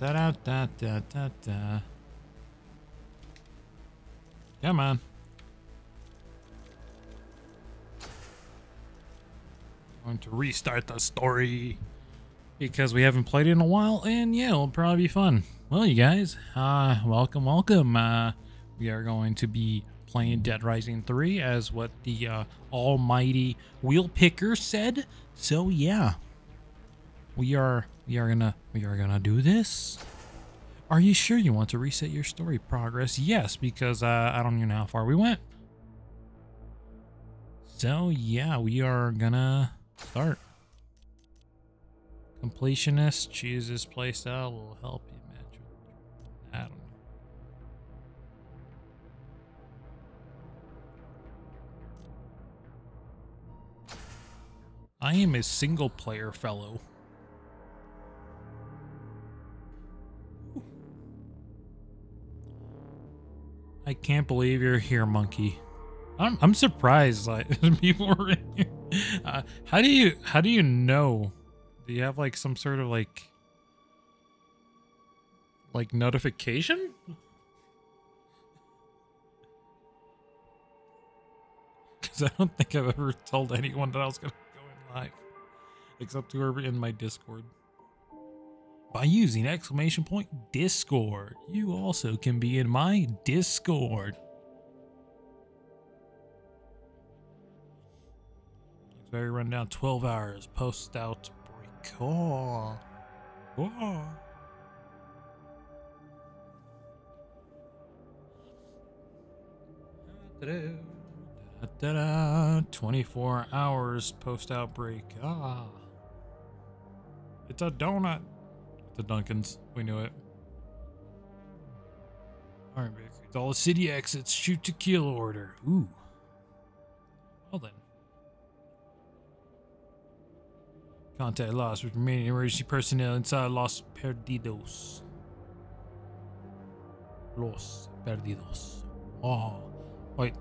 da da da da da da. Come on. Going to restart the story because we haven't played in a while, and yeah, it'll probably be fun. Well, you guys, uh, welcome, welcome. Uh, we are going to be playing Dead Rising 3 as what the uh, almighty wheel picker said. So yeah, we are we are gonna we are gonna do this. Are you sure you want to reset your story progress? Yes, because uh, I don't even know how far we went. So yeah, we are gonna start. Completionist, choose this playstyle will help you match. I don't know. I am a single player fellow. I can't believe you're here, monkey. I'm I'm surprised like people are in here. Uh, how do you how do you know? Do you have like some sort of like like notification? Because I don't think I've ever told anyone that I was gonna go in live, except whoever in my Discord. By using exclamation point Discord, you also can be in my Discord. Very rundown 12 hours post out break. Oh. Oh. Da-da, 24 hours post outbreak. Ah. It's a donut. The Duncans. We knew it. Alright, It's all the city exits. Shoot to kill order. Ooh. Well then. Contact lost with remaining emergency personnel inside Los Perdidos. Los Perdidos. Oh. Wait.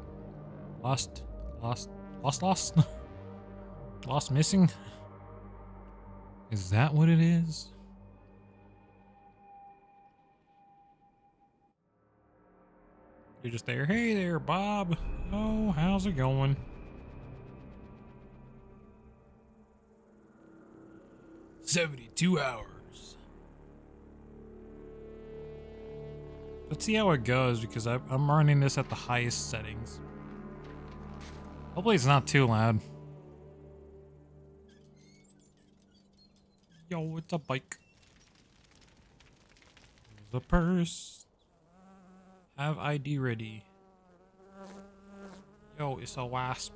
Lost? Lost? Lost? Lost? lost missing? Is that what it is? You're just there. Hey there, Bob. Oh, how's it going? Seventy-two hours. Let's see how it goes because I, I'm running this at the highest settings. Hopefully it's not too loud. Yo, it's a bike. A purse. Have ID ready. Yo, it's a wasp.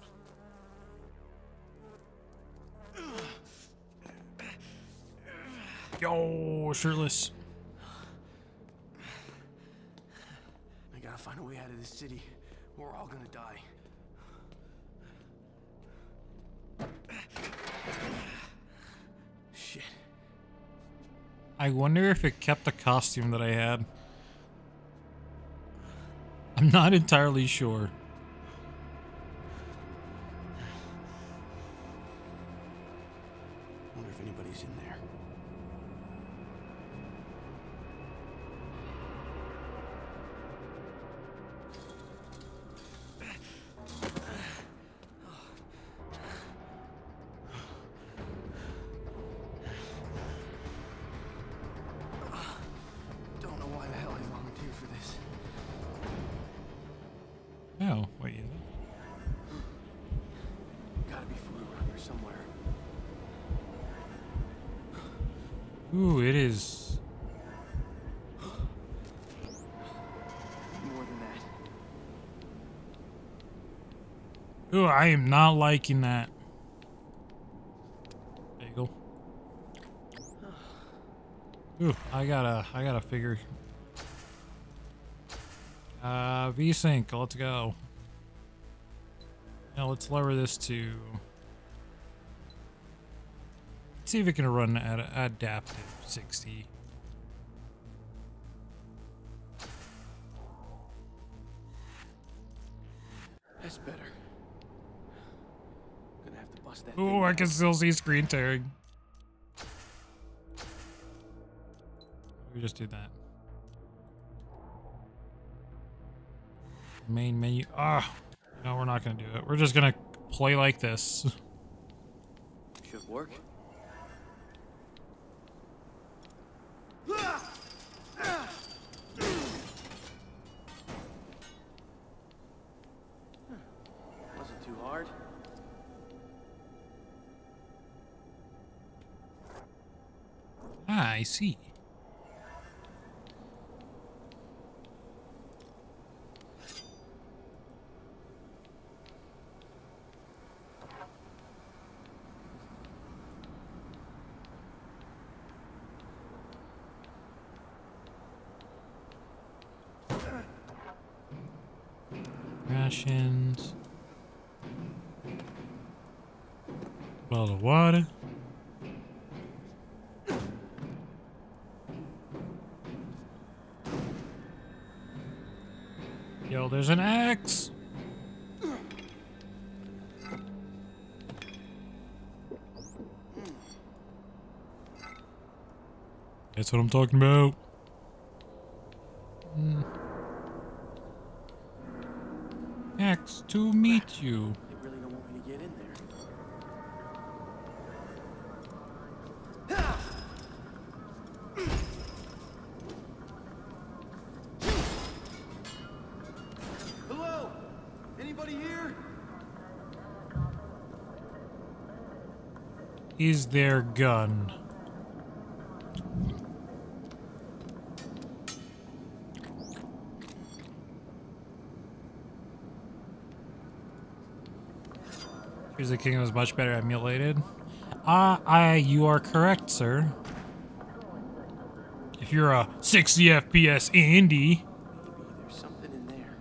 Yo, shirtless. I gotta find a way out of this city. We're all gonna die. Shit. I wonder if it kept the costume that I had. I'm not entirely sure. I am not liking that. Go. Ooh, I gotta, I gotta figure. Uh, V-Sync, let's go. Now let's lower this to. See if it can run at adaptive 60. I can still see screen tearing. We just do that. Main menu. Ah, no, we're not gonna do it. We're just gonna play like this. Should work. I see. Rations. Bottle of water. There's an axe. That's what I'm talking about. Is their gun? Of the Kingdom is much better emulated. Ah, I, you are correct, sir. If you're a 60 FPS indie, there's something in there.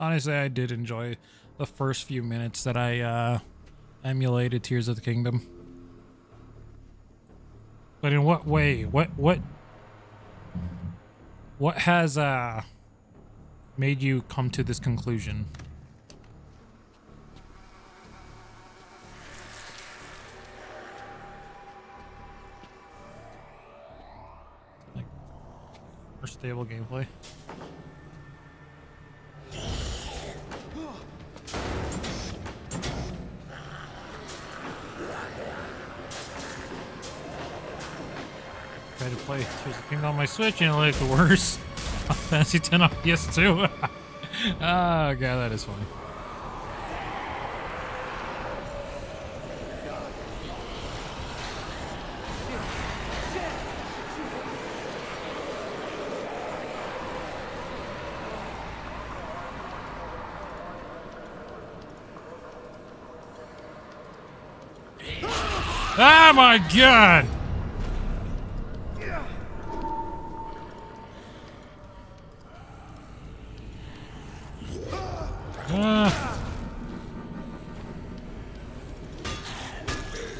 honestly, I did enjoy the first few minutes that I uh, emulated Tears of the Kingdom. But in what way? What what what has uh made you come to this conclusion? Like more stable gameplay. The Kingdom on my Switch and it looked worse. Fantasy 10 on PS2. oh god, that is funny. Oh my god! Ah.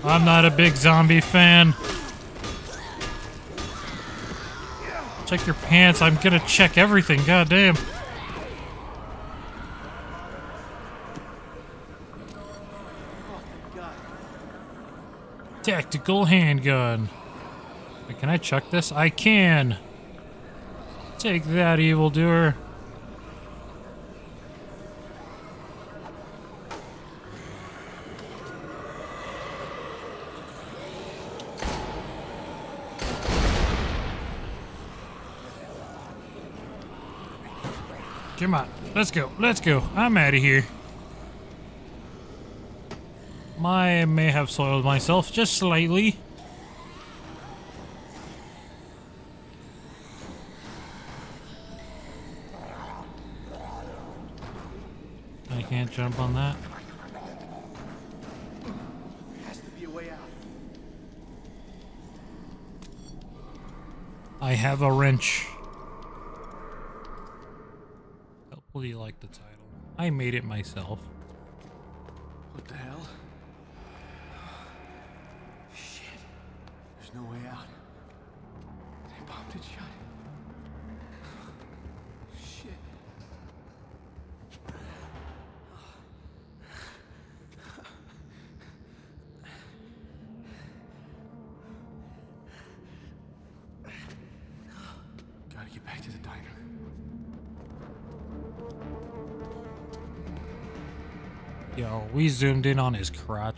I'm not a big zombie fan. Check your pants. I'm gonna check everything. God damn. Tactical handgun. Wait, can I chuck this? I can. Take that, evildoer. Come on, let's go, let's go. I'm out of here. I may have soiled myself just slightly. I can't jump on that. Has to be a way out. I have a wrench. Hopefully you like the title. I made it myself. Zoomed in on his crotch.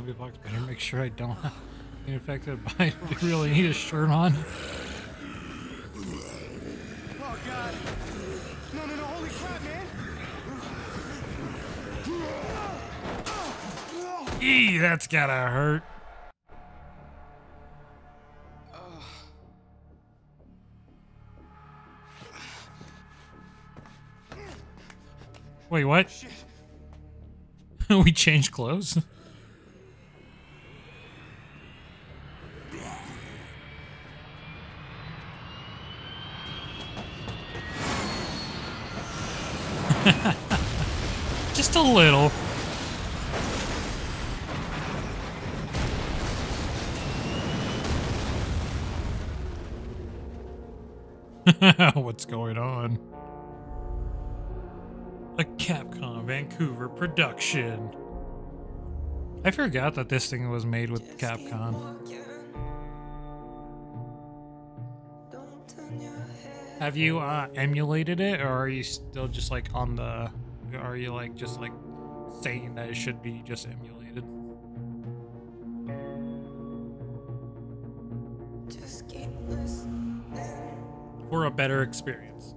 Zombie box better make sure I don't get infected by I really need a shirt on. Oh god! Eee, that's gotta hurt. Wait, what? We changed clothes? What's going on? A Capcom Vancouver production. I forgot that this thing was made with Capcom. Have you uh, emulated it, or are you still just like on the? Are you like just like saying that it should be just emulated? For a better experience.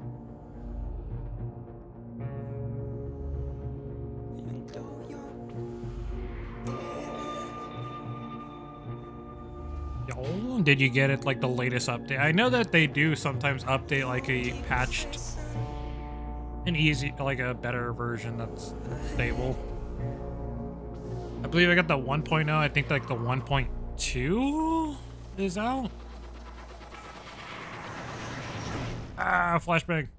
Yo, did you get it like the latest update? I know that they do sometimes update like a patched, an easy, like a better version that's stable. I believe I got the 1.0. I think like the 1.2 is out. Ah, flashbang.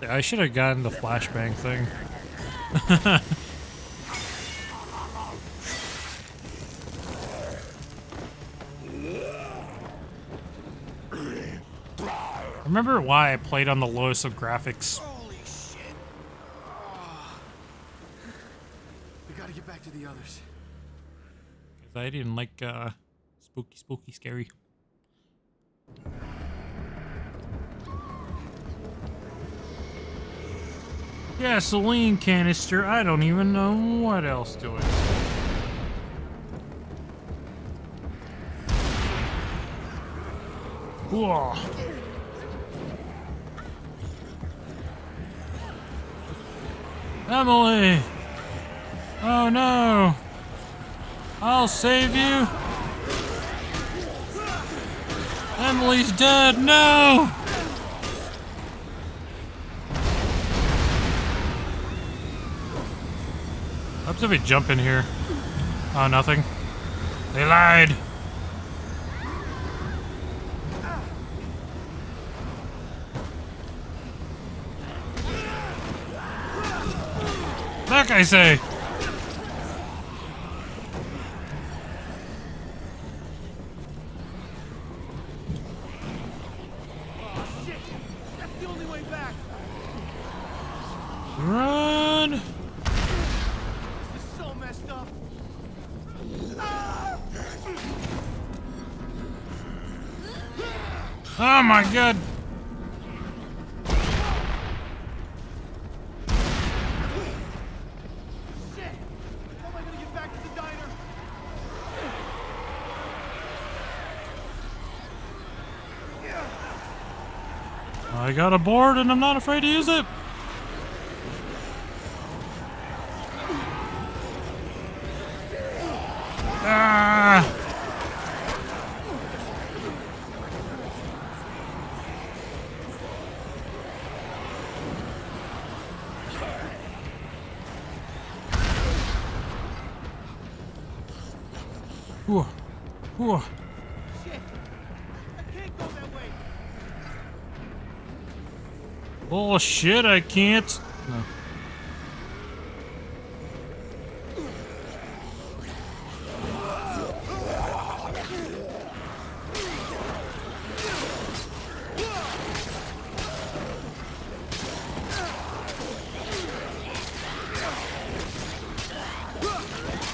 I should have gotten the flashbang thing. Remember why I played on the lowest of graphics? Holy shit! Ah. We gotta get back to the others. Because I didn't like uh, spooky, spooky, scary. Gasoline canister. I don't even know what else to it. Whoa. Emily! Oh no! I'll save you! Emily's dead! No! What if we jump in here? Oh, nothing. They lied! Back, I say! Got a board and I'm not afraid to use it. Oh shit, I can't. No.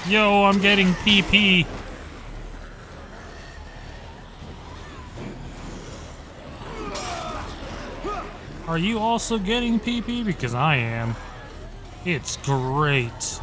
Yo, I'm getting PP. Are you also getting PP? Because I am. It's great.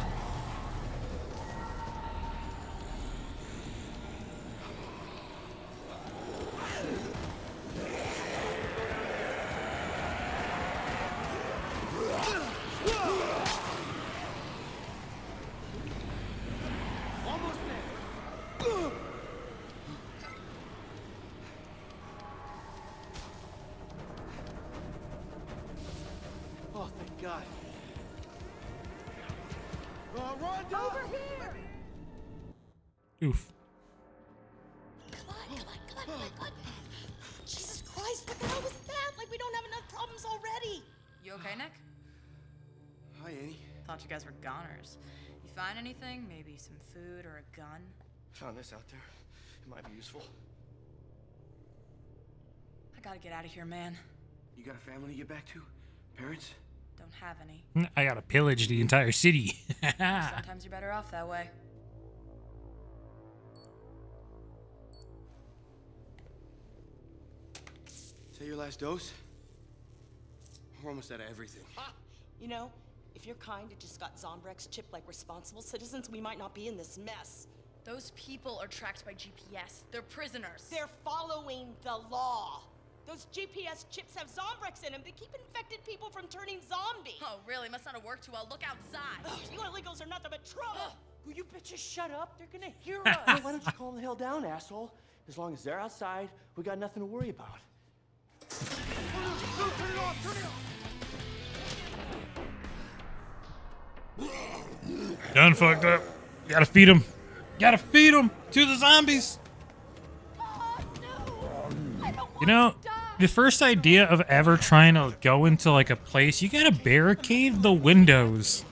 You guys were goners. You find anything? Maybe some food or a gun? Found this out there. It might be useful. I gotta get out of here, man. You got a family to get back to? Parents? Don't have any. Mm, I gotta pillage the entire city. Sometimes you're better off that way. Is that your last dose? We're almost out of everything. You know, if you're kind and just got Zombrex chipped like responsible citizens, we might not be in this mess. Those people are tracked by GPS. They're prisoners. They're following the law. Those GPS chips have Zombrex in them. They keep infected people from turning zombie. Oh, really? Must not have worked too well. Look outside. Ugh, you illegals are nothing but trouble. Will you bitches shut up? They're gonna hear us. Well, why don't you calm the hell down, asshole? As long as they're outside, we got nothing to worry about. Done fucked up. Gotta feed him. Gotta feed him to the zombies. You know, the first idea of ever trying to go into like a place, you gotta barricade the windows.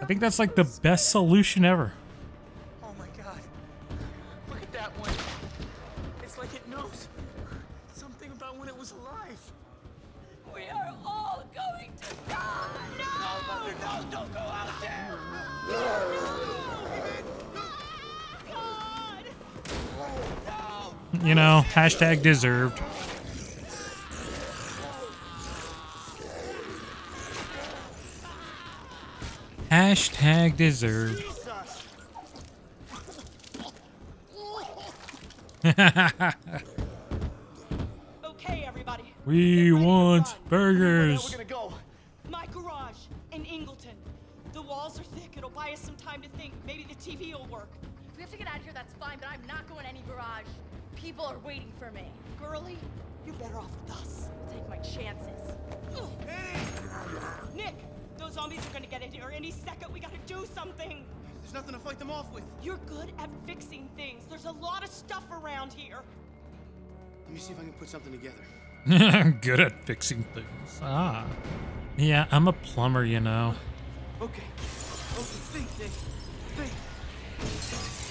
I think that's like the best solution ever. You know, hashtag deserved. Hashtag deserved. Okay, everybody. We Get ready to want burgers. We're gonna go. My garage in Ingleton. The walls are thick. It'll buy us some time to think. Maybe the TV will work. If we have to get out of here, that's fine, but I'm not going any garage. People are waiting for me. Girlie, you're better off with us. I'll take my chances. Nick, those zombies are gonna get in here any second. We gotta do something. There's nothing to fight them off with. You're good at fixing things. There's a lot of stuff around here. Let me see if I can put something together. Good at fixing things. Ah. Yeah, I'm a plumber, you know. Okay. Okay, think, Nick. Think.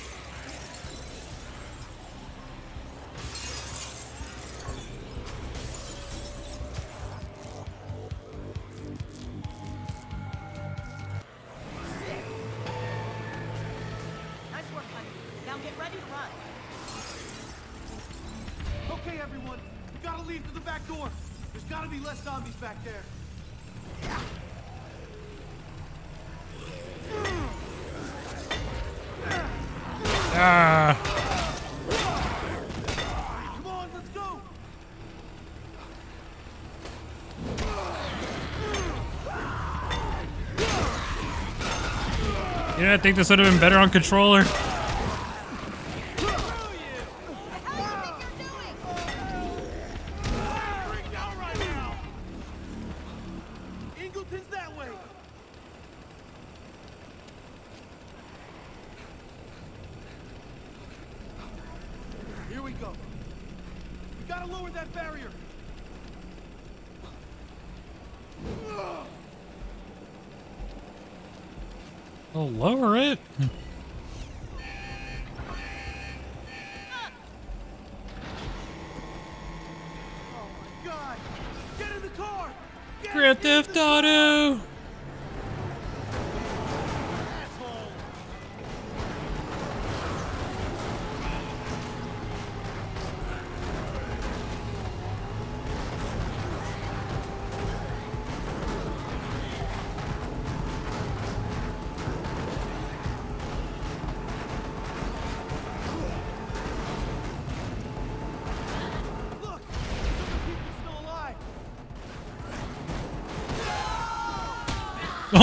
Think this would have been better on controller.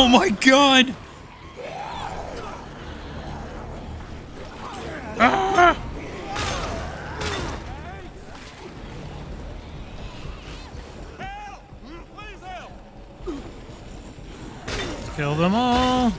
Oh my god. Ah! Kill them all.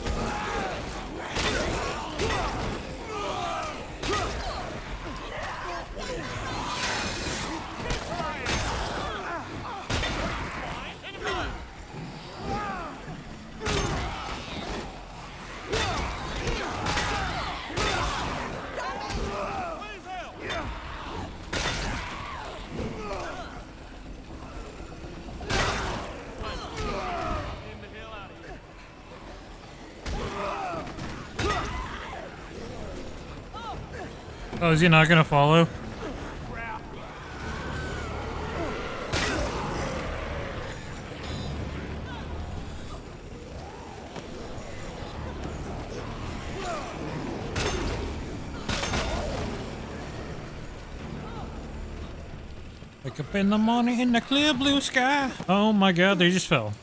Please help! Get the hell out of here. Oh, is he not gonna follow? Wake up in the morning in the clear blue sky. Oh my god, they just fell.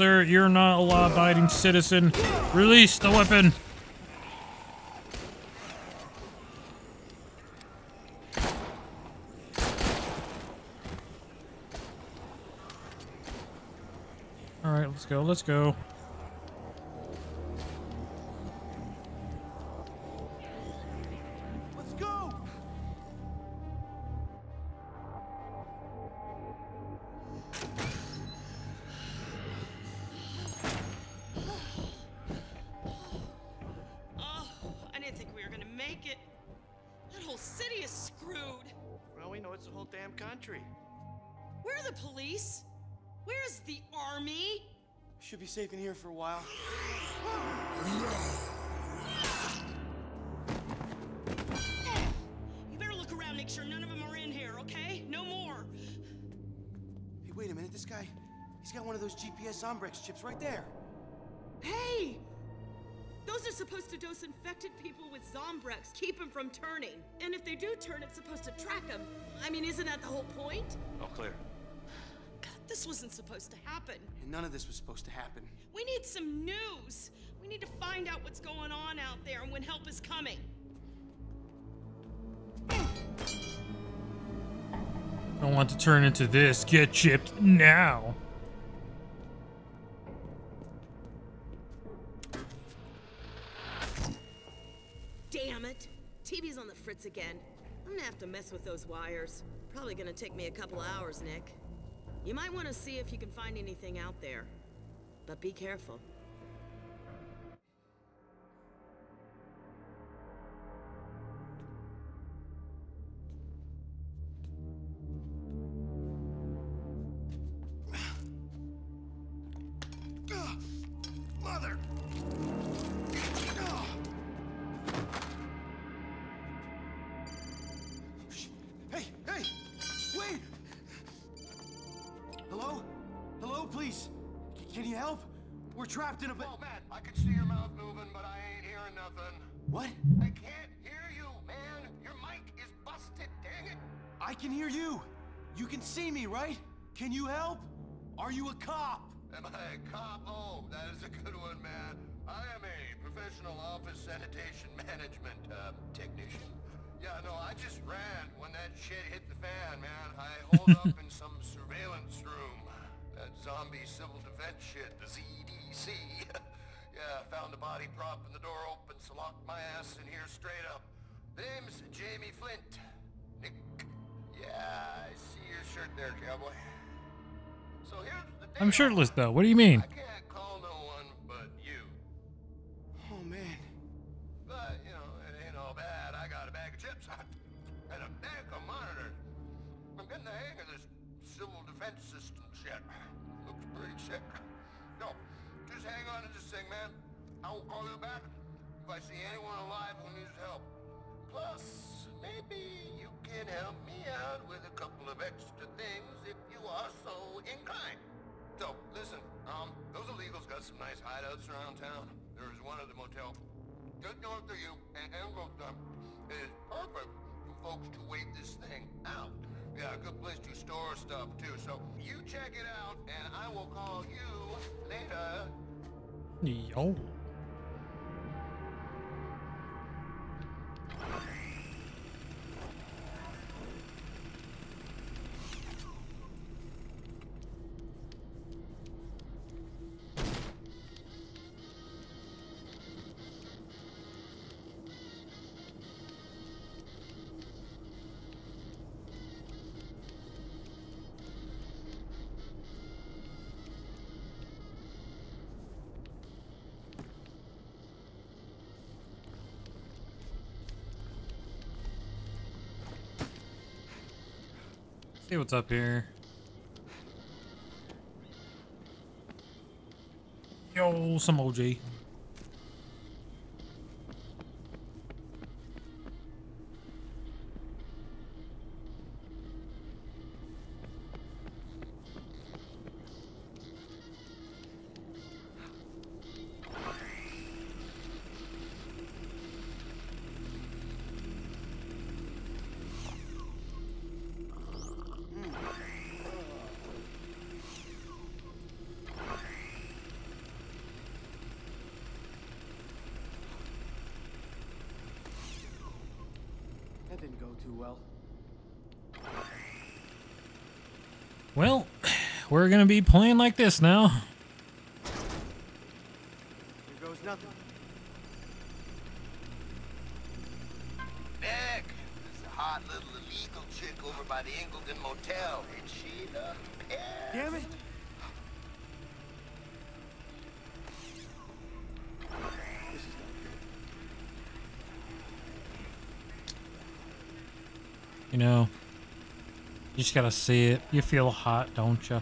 Sir, you're not a law-abiding citizen. Release the weapon. All right, let's go. Let's go. Supposed infected people with Zombrex, keep them from turning. And if they do turn, it's supposed to track them. I mean, isn't that the whole point? All clear. God, this wasn't supposed to happen. And none of this was supposed to happen. We need some news. We need to find out what's going on out there and when help is coming. Don't want to turn into this. Get chipped now. TV's on the fritz again. I'm gonna have to mess with those wires. Probably gonna take me a couple hours, Nick. You might want to see if you can find anything out there. But be careful. Trapped in a. Oh, Matt, I can see your mouth moving, but I ain't hearing nothing. What? I can't hear you, man. Your mic is busted, dang it. I can hear you. You can see me, right? Can you help? Are you a cop? Am I a cop? Oh, that is a good one, man. I am a professional office sanitation management uh, technician. Yeah, no, I just ran when that shit hit the fan, man. I holed up in some surveillance room. Zombie civil defense shit, the ZDC. yeah, found the body prop and the door open, so locked my ass in here straight up. Name's Jamie Flint. Nick. Yeah, I see your shirt there, cowboy. So here's the. I'm shirtless though. What do you mean? I will call you back if I see anyone alive who needs help. Plus, maybe you can help me out with a couple of extra things if you are so inclined. So, listen, um, those illegals got some nice hideouts around town. There's one at the motel just north of you and Ingleton. It is perfect for folks to wait this thing out. Yeah, a good place to store stuff too. So you check it out, and I will call you later. Yo. See what's up here. Yo, some OG. We're gonna be playing like this now. Here goes nothing. Nick, this is a hot little illegal chick over by the Ingleton Motel. Ain't she the yeah. Damn it! This is not good. You know, you just gotta see it. You feel hot, don't you?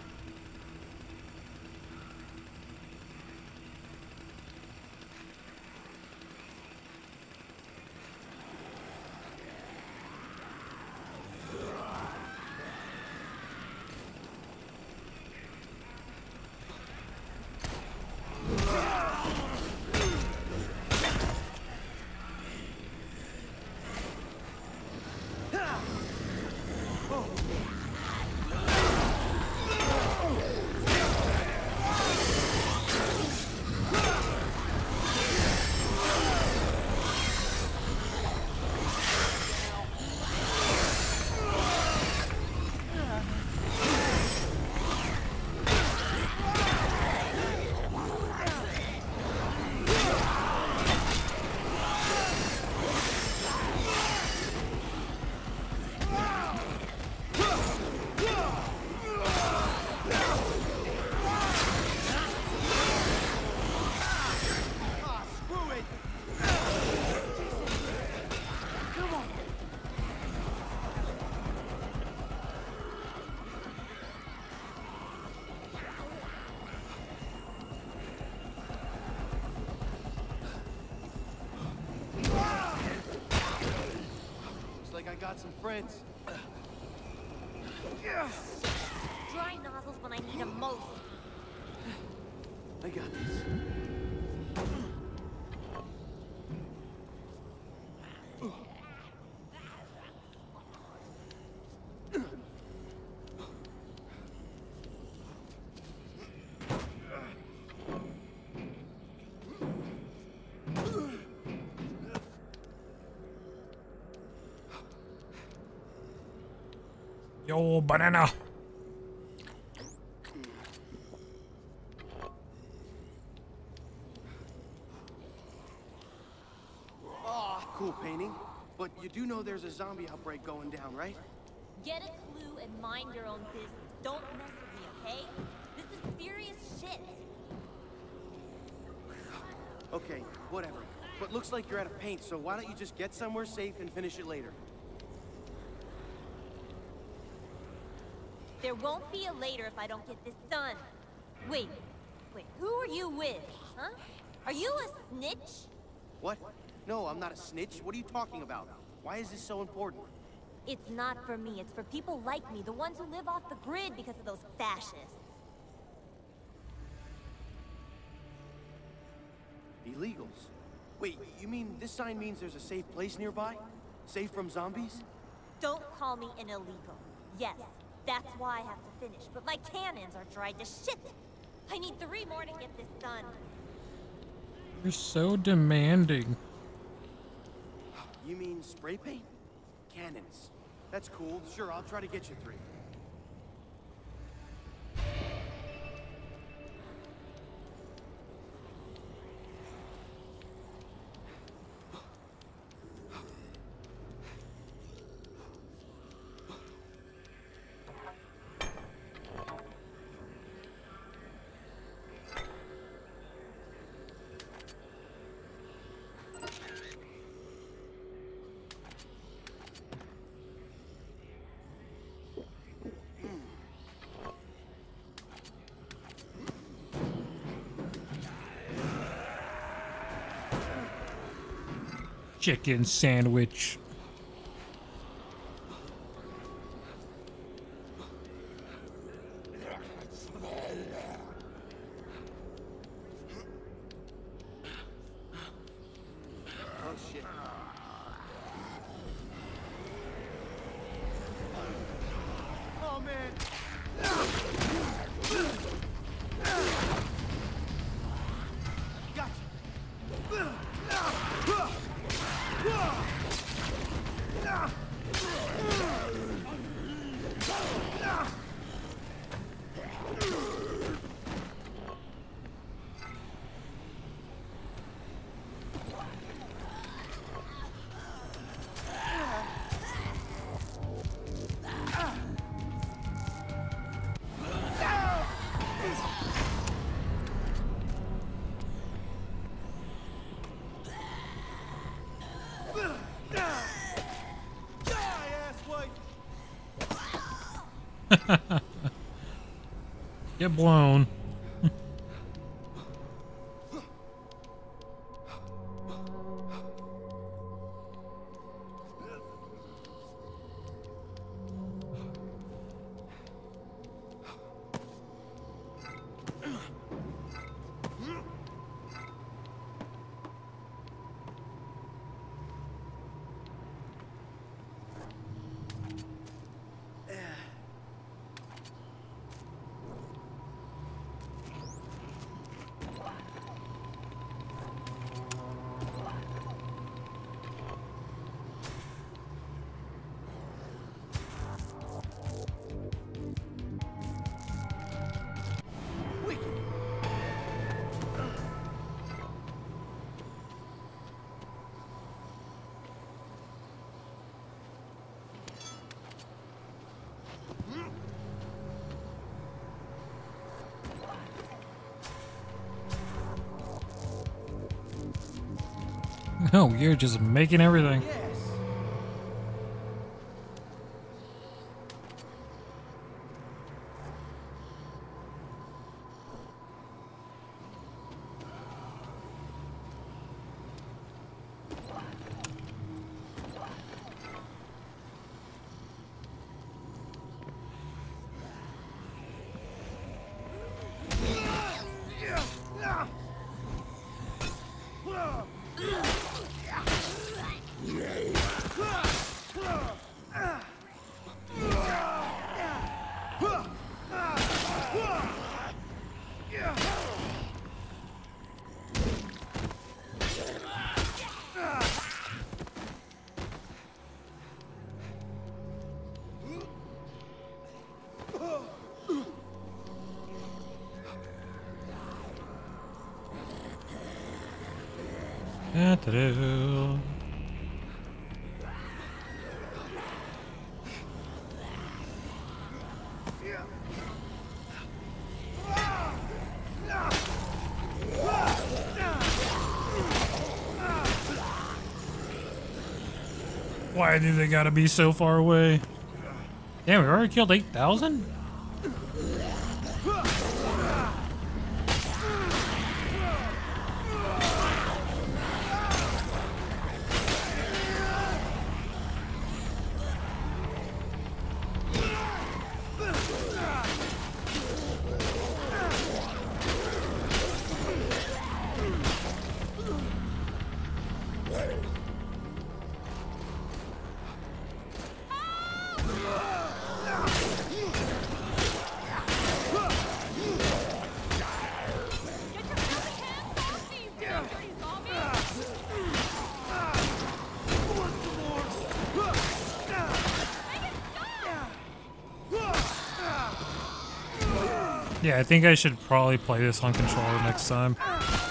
Yo, banana. Oh, cool painting. But you do know there's a zombie outbreak going down, right? Get a clue and mind your own business. Don't mess with me, okay? This is serious shit. Okay, whatever. But looks like you're out of paint, so why don't you just get somewhere safe and finish it later? Won't be a later if I don't get this done. Wait, wait, who are you with, huh? Are you a snitch? What? No, I'm not a snitch. What are you talking about? Why is this so important? It's not for me, it's for people like me, the ones who live off the grid because of those fascists. Illegals? Wait, you mean this sign means there's a safe place nearby? Safe from zombies? Don't call me an illegal. Yes, that's why I have to finish, but my cannons are dried to shit. I need three more to get this done. You're so demanding. You mean spray paint? Cannons. That's cool. Sure, I'll try to get you three. Chicken sandwich. Get blown. No, you're just making everything. Why do they gotta be so far away? Damn, we already killed 8,000? I think I should probably play this on controller next time. Hands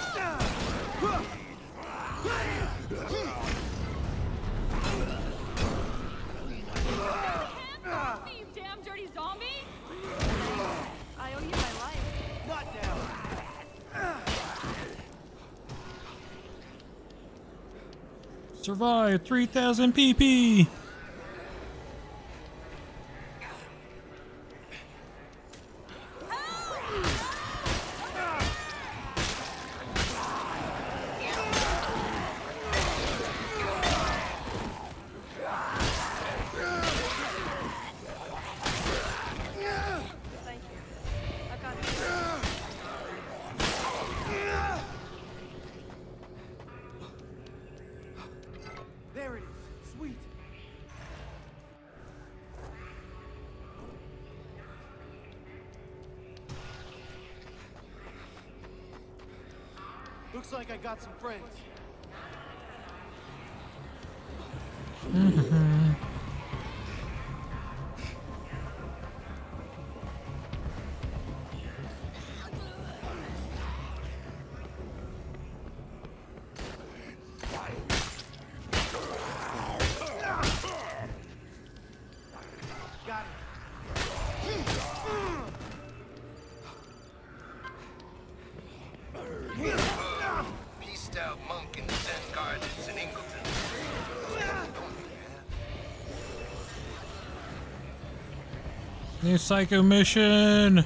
off me, New psycho mission!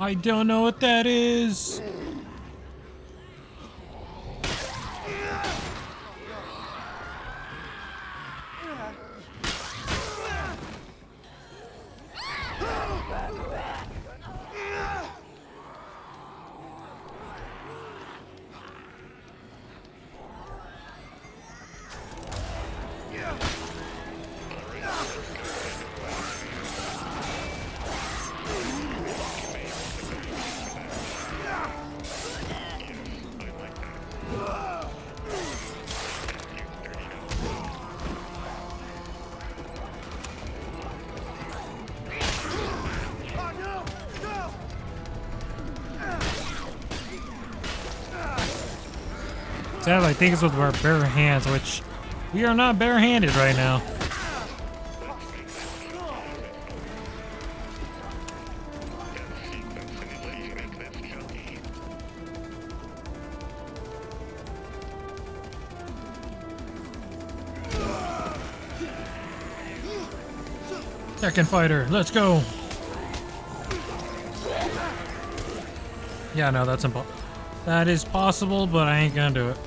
I don't know what that is! Think it's with our bare hands, which we are not barehanded right now. Second fighter, let's go. Yeah, no, that's impossible. That is possible, but I ain't gonna do it.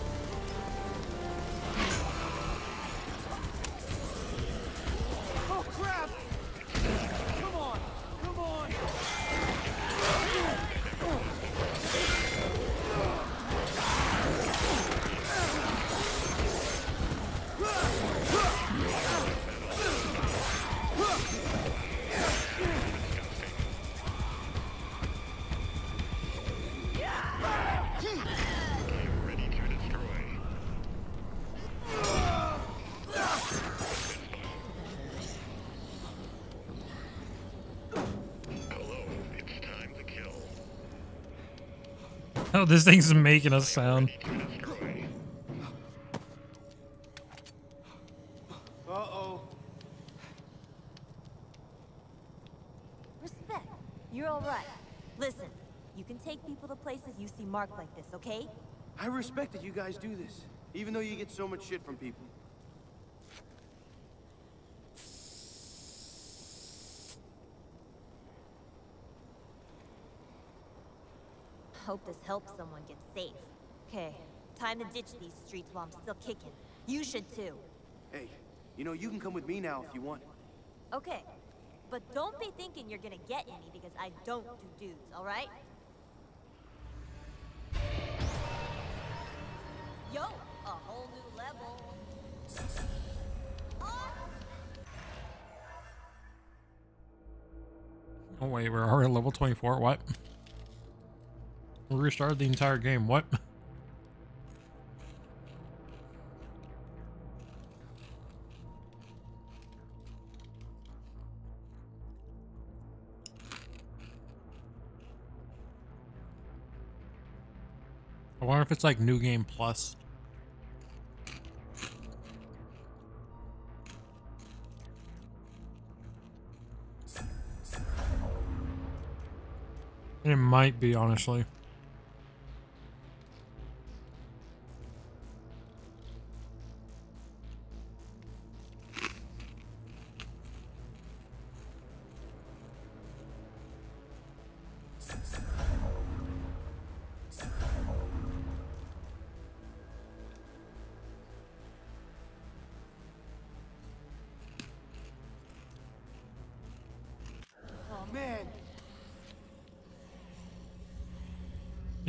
This thing's making a sound. Uh-oh. Respect. You're all right. Listen, you can take people to places you see marked like this, okay? I respect that you guys do this, even though you get so much shit from people. Hope this helps someone get safe. Okay, time to ditch these streets while I'm still kicking. You should too. Hey, you know, you can come with me now if you want. Okay, but don't be thinking you're gonna get any because I don't do dudes, alright? Yo, a whole new level. Oh wait, we're already level 24. What? We restarted the entire game. What? I wonder if it's like new game plus. It might be, honestly.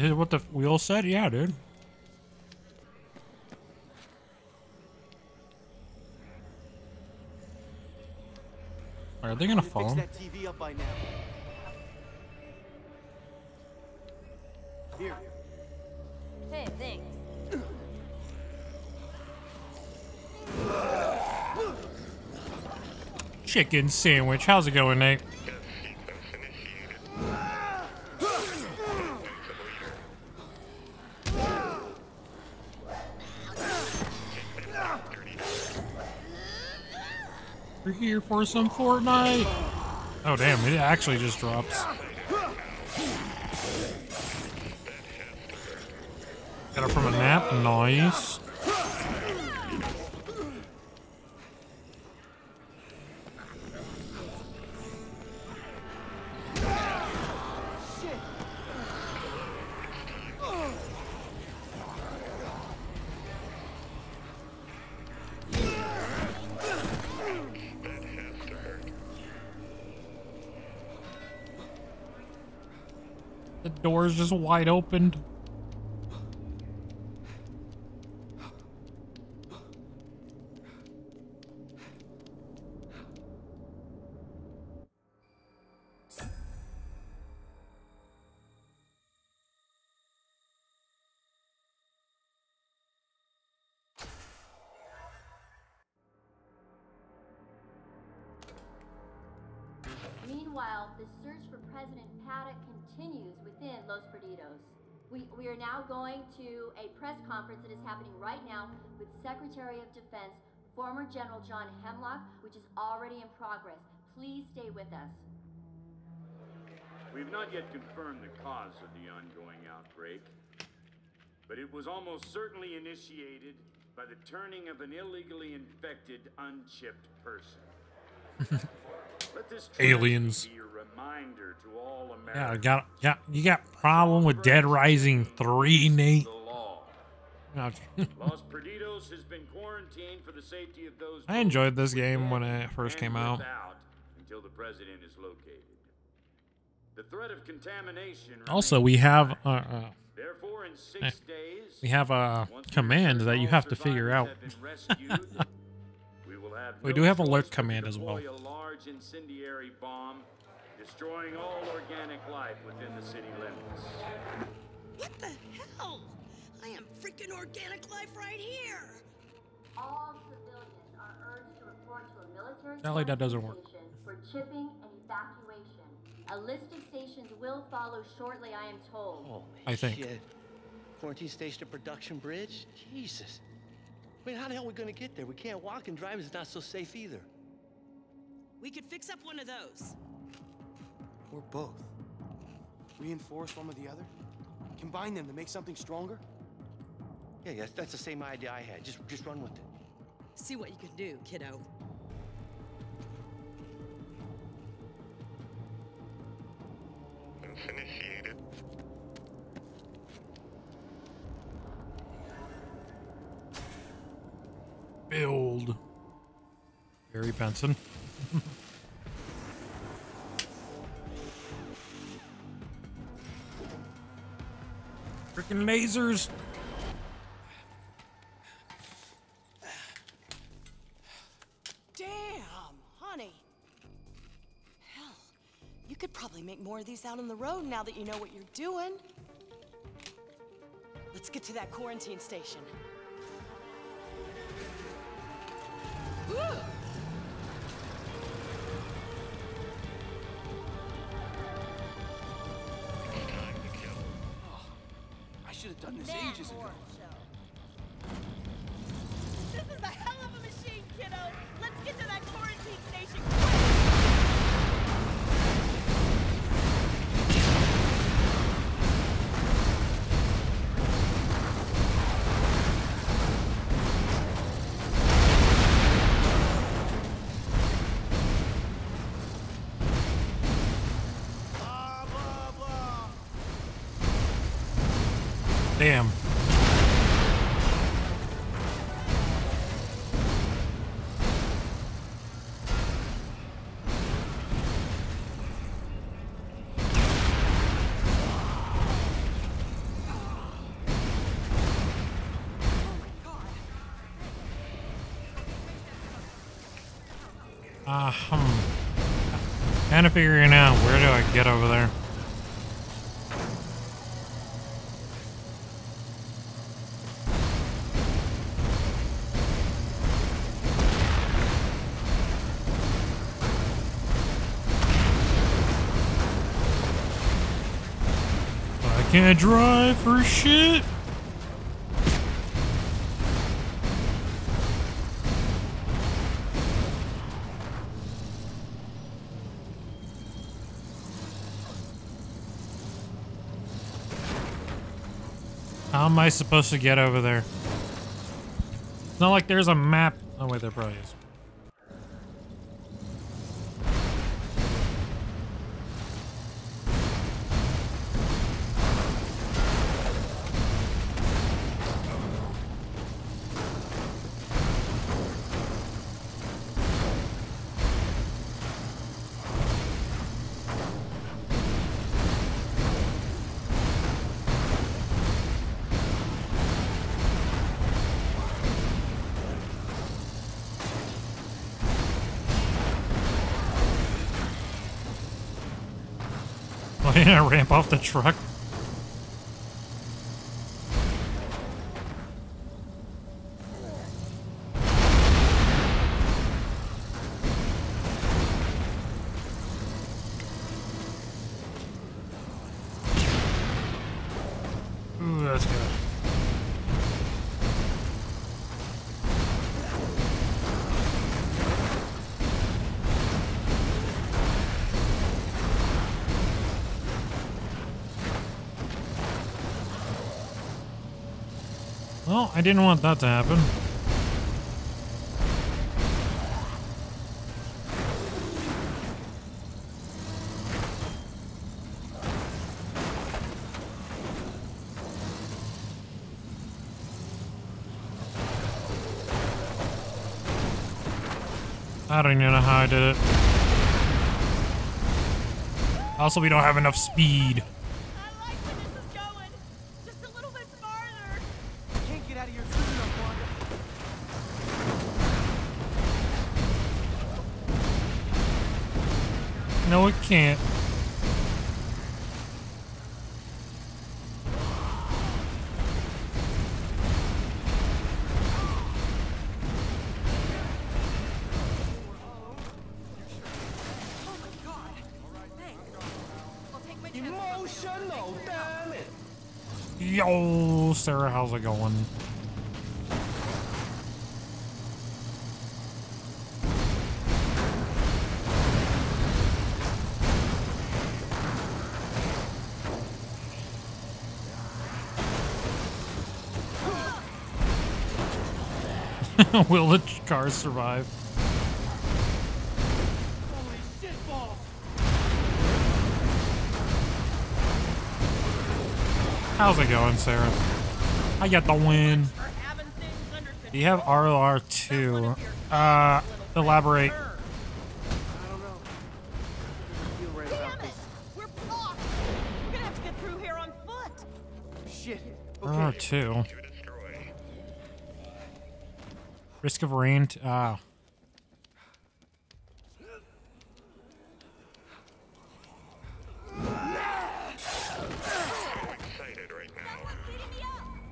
Is it what the we all said? Yeah, dude. Are they gonna They follow fixed him? Chicken sandwich. How's it going, Nate? We're here for some Fortnite. Oh damn! It actually just drops. Got it from a nap. Nice. Just wide opened. Secretary of Defense, former General John Hemlock, which is already in progress. Please stay with us. We've not yet confirmed the cause of the ongoing outbreak, but it was almost certainly initiated by the turning of an illegally infected, unchipped person. Let this Aliens. be a reminder to all Yeah, Americans. I got got you got problem with Dead Rising three, Nate. The law. No, Los Perdidos has been quarantined for the safety of those. I enjoyed this game when it first came out. until the president is located. The threat of contamination. Also, we have high. uh, uh, Therefore, in six eh, days, we have a command that you have to figure out. survivors have been rescued, we We do have choice alert command as well. A large incendiary bomb, destroying all organic life within the city limits. What the hell? I am freaking organic life right here. All civilians are urged to report to a military Sally, that doesn't work. for chipping and evacuation. A list of stations will follow shortly, I am told. Holy I think. shit. Quarantine station to production bridge? Jesus. I mean, how the hell are we gonna get there? We can't walk and driving is not so safe either. We could fix up one of those. Or both. Reinforce one with the other? Combine them to make something stronger? Yeah, yeah, that's the same idea I had. Just, just run with it. See what you can do, kiddo. It's initiated. Build. Barry Benson. Freaking lasers. More of these out on the road now that you know what you're doing. Let's get to that quarantine station. Woo! Damn. Ah, hmm. Kind of figuring out where do I get over there. Can't drive for shit. How am I supposed to get over there? It's not like there's a map. Oh wait, there probably is. Ramp off the truck? I didn't want that to happen. I don't even know how I did it. Also, we don't have enough speed. can't. Yo, Sarah, how's it going? Will the cars survive? How's it going, Sarah? I got the win. Do you have RLR2? Uh, elaborate. RLR two. Risk of rain. Ah.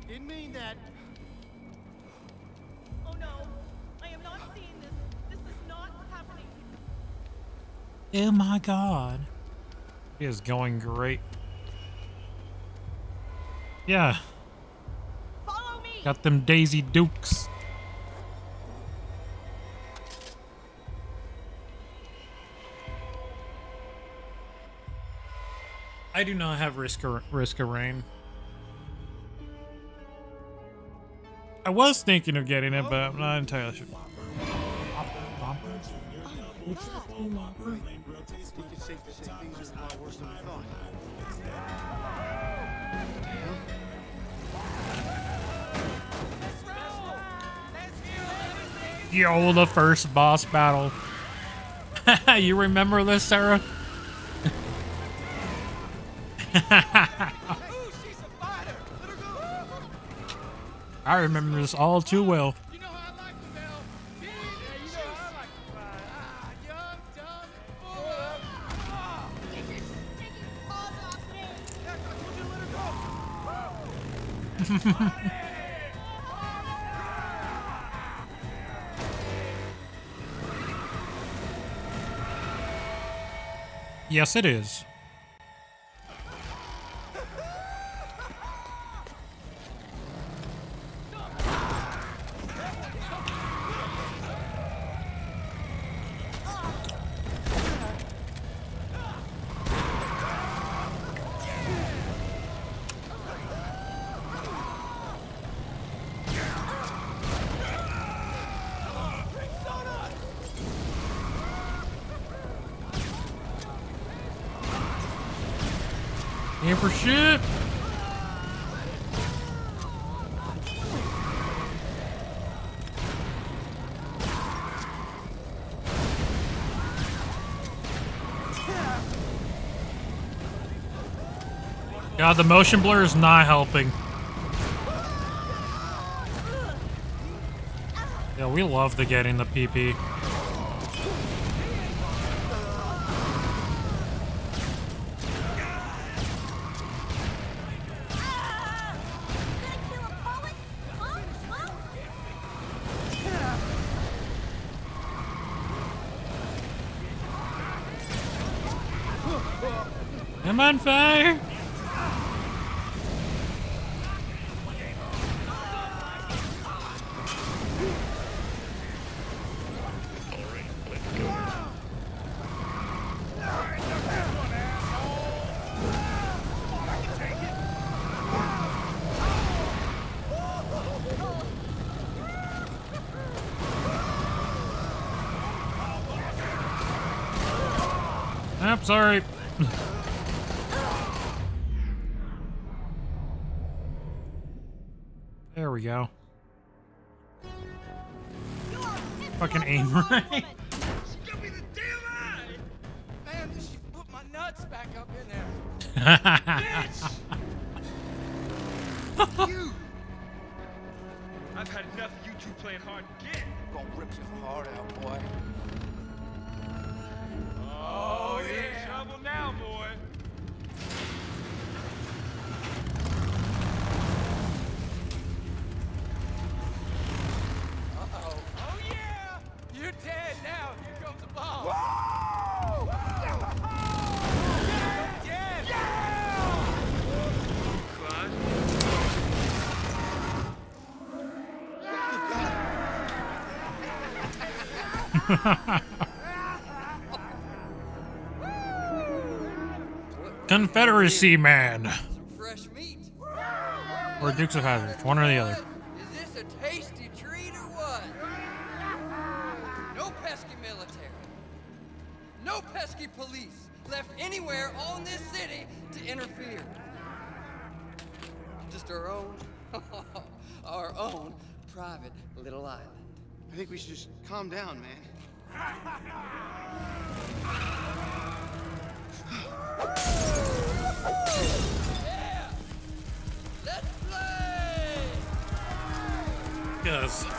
Didn't mean that. Oh no, I am not seeing this. This is not happening. Oh my god. He is going great. Yeah. Follow me. Got them Daisy Dukes. Do not have Risk of, Risk of Rain. I was thinking of getting it, but I'm not entirely sure. Yo, the first boss battle. you remember this, Sarah? I remember this all too well. yes, it is. The motion blur is not helping. Yeah, we love the getting the PP. Sorry. There we go. Fucking aim right. Confederacy man. Fresh meat. Or Dukes of Hazzard. One or the other.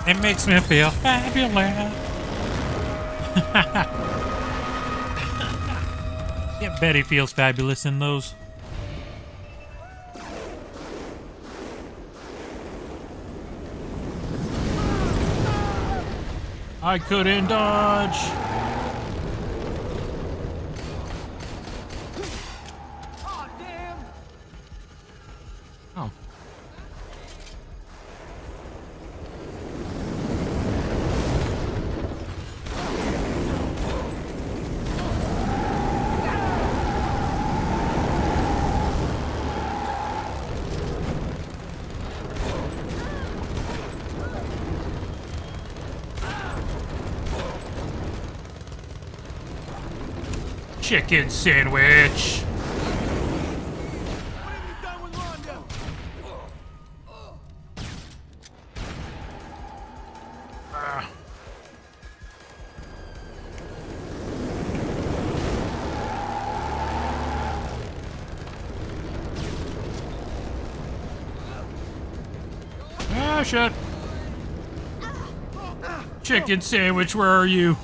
It makes me feel fabulous. yeah, Betty feels fabulous in those. I couldn't dodge. Chicken sandwich. Ah. Ah. Chicken sandwich, where are you?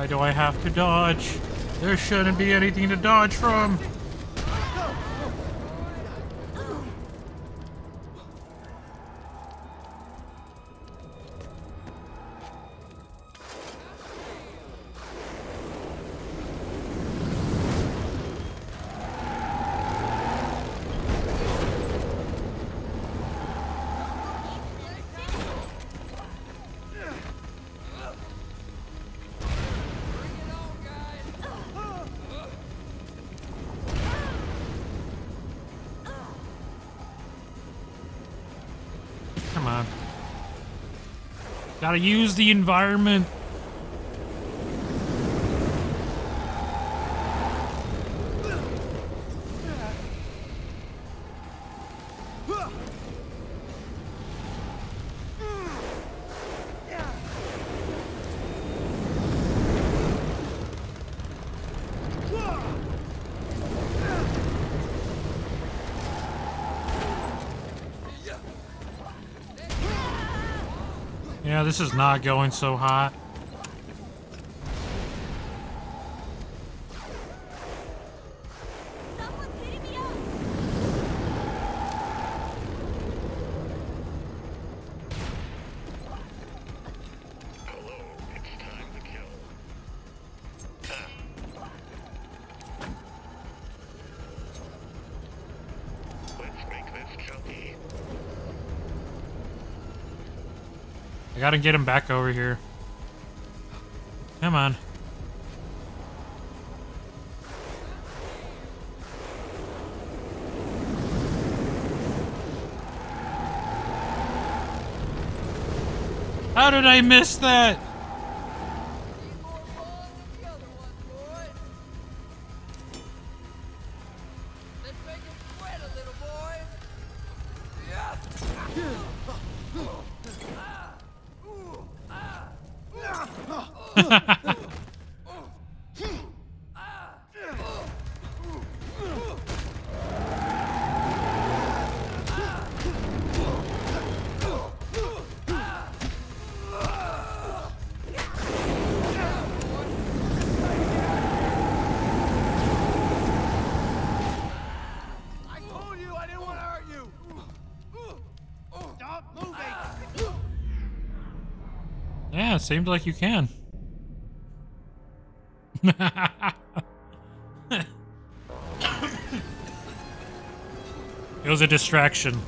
Why do I have to dodge? There shouldn't be anything to dodge from. Gotta use the environment. This is not going so hot. Gotta get him back over here. Come on. How did I miss that? Seems like you can. it was a distraction.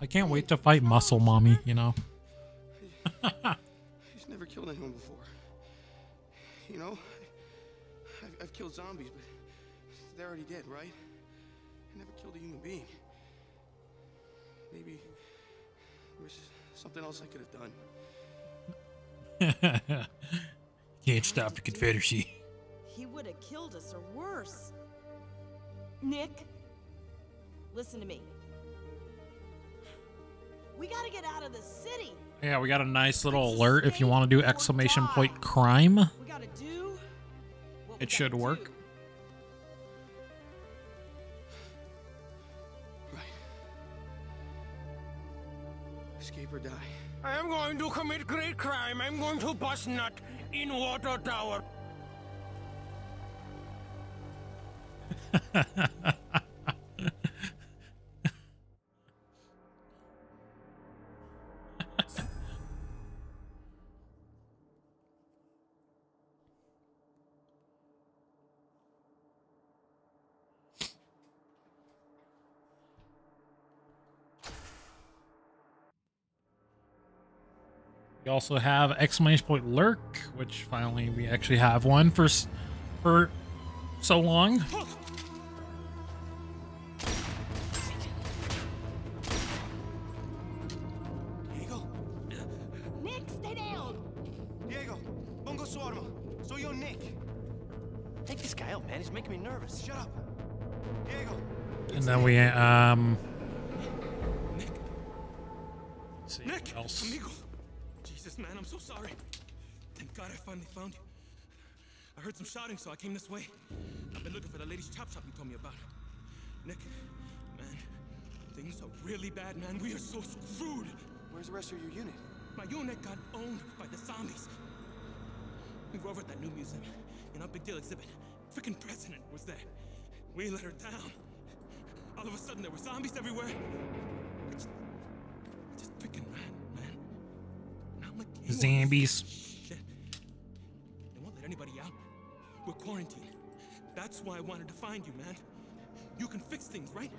I can't wait to fight Muscle Mommy, you know? He's never killed anyone before. You know, I've, I've killed zombies, but they're already dead, right? I never killed a human being. Maybe there's something else I could have done. Can't stop the Confederacy. He would have killed us or worse. Nick, listen to me. We gotta get out of the city. Yeah, we got a nice little alert if you want to do exclamation point crime. We gotta do. It should work. Escape or die. I am going to commit great crime. I'm going to bust nut in water tower. We also have exclamation point lurk, which finally we actually have one for for so long. Nick, stay down. Diego, pongo su arma. Soy yo, Nick. Take this guy out, man. He's making me nervous. Shut up. Diego. And then we um Nick, else. amigo. Jesus, man, I'm so sorry. Thank God I finally found you. I heard some shouting, so I came this way. I've been looking for the lady's chop shop you told me about. Nick, man, things are really bad, man. We are so screwed. Where's the rest of your unit? My unit got owned by the zombies. We were over at that new museum in our big deal exhibit. Freaking president was there. We let her down. All of a sudden, there were zombies everywhere. I just, I just freaking ran, Zombies. Shit. They won't let anybody out. We're quarantined. That's why I wanted to find you, man. You can fix things, right?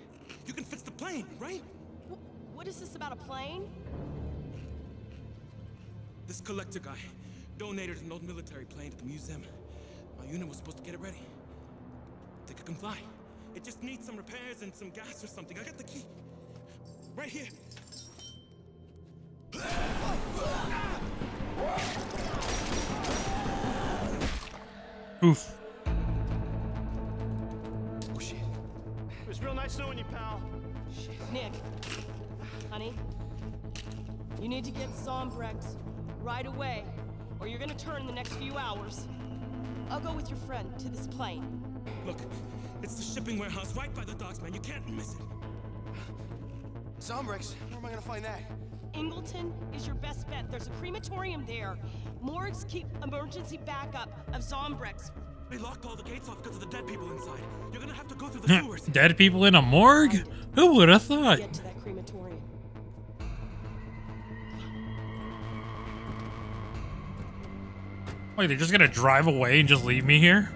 You can fix the plane, right? What is this about a plane? This collector guy donated an old military plane to the museum. My unit was supposed to get it ready. Think it can fly. It just needs some repairs and some gas or something. I got the key. Right here. Oof. Oh shit. It was real nice knowing you, pal. Nick, honey, you need to get Zombrex right away, or you're gonna turn in the next few hours. I'll go with your friend to this plane. Look, it's the shipping warehouse right by the docks, man. You can't miss it. Zombrex, where am I gonna find that? Ingleton is your best bet. There's a crematorium there. Morgues keep emergency backup of Zombrex. They locked all the gates off because of the dead people inside. You're gonna have to go through the sewers. Dead people in a morgue? Who would have thought? Get to that crematorium. Wait, they're just gonna drive away and just leave me here?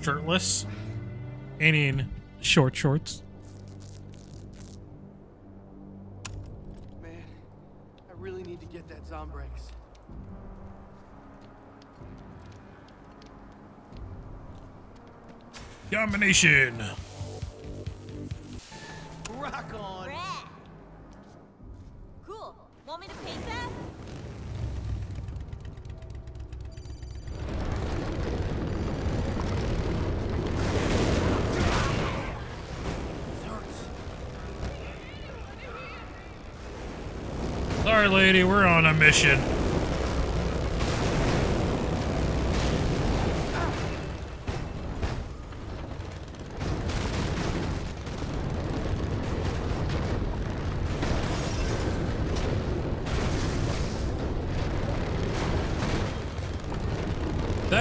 Shirtless? And in short shorts. Domination. Rock on. Red. Cool. Want me to paint that? Sorry, lady, we're on a mission.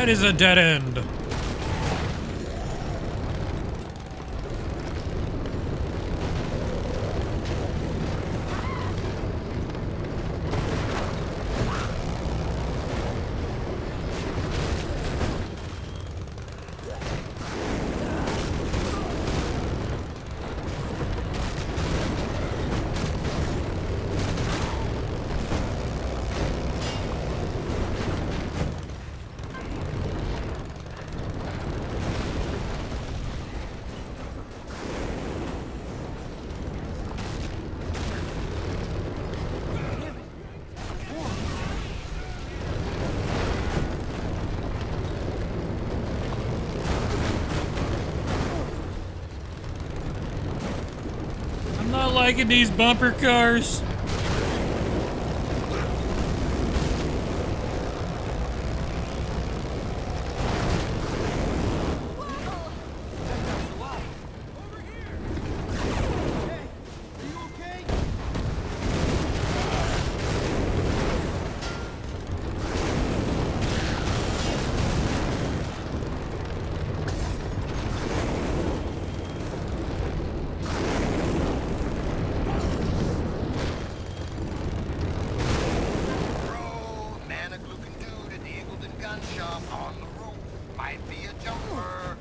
That is a dead end. I'm not liking these bumper cars. Man, a looking dude at the Ingleton gun shop on the roof. Might be a jumper.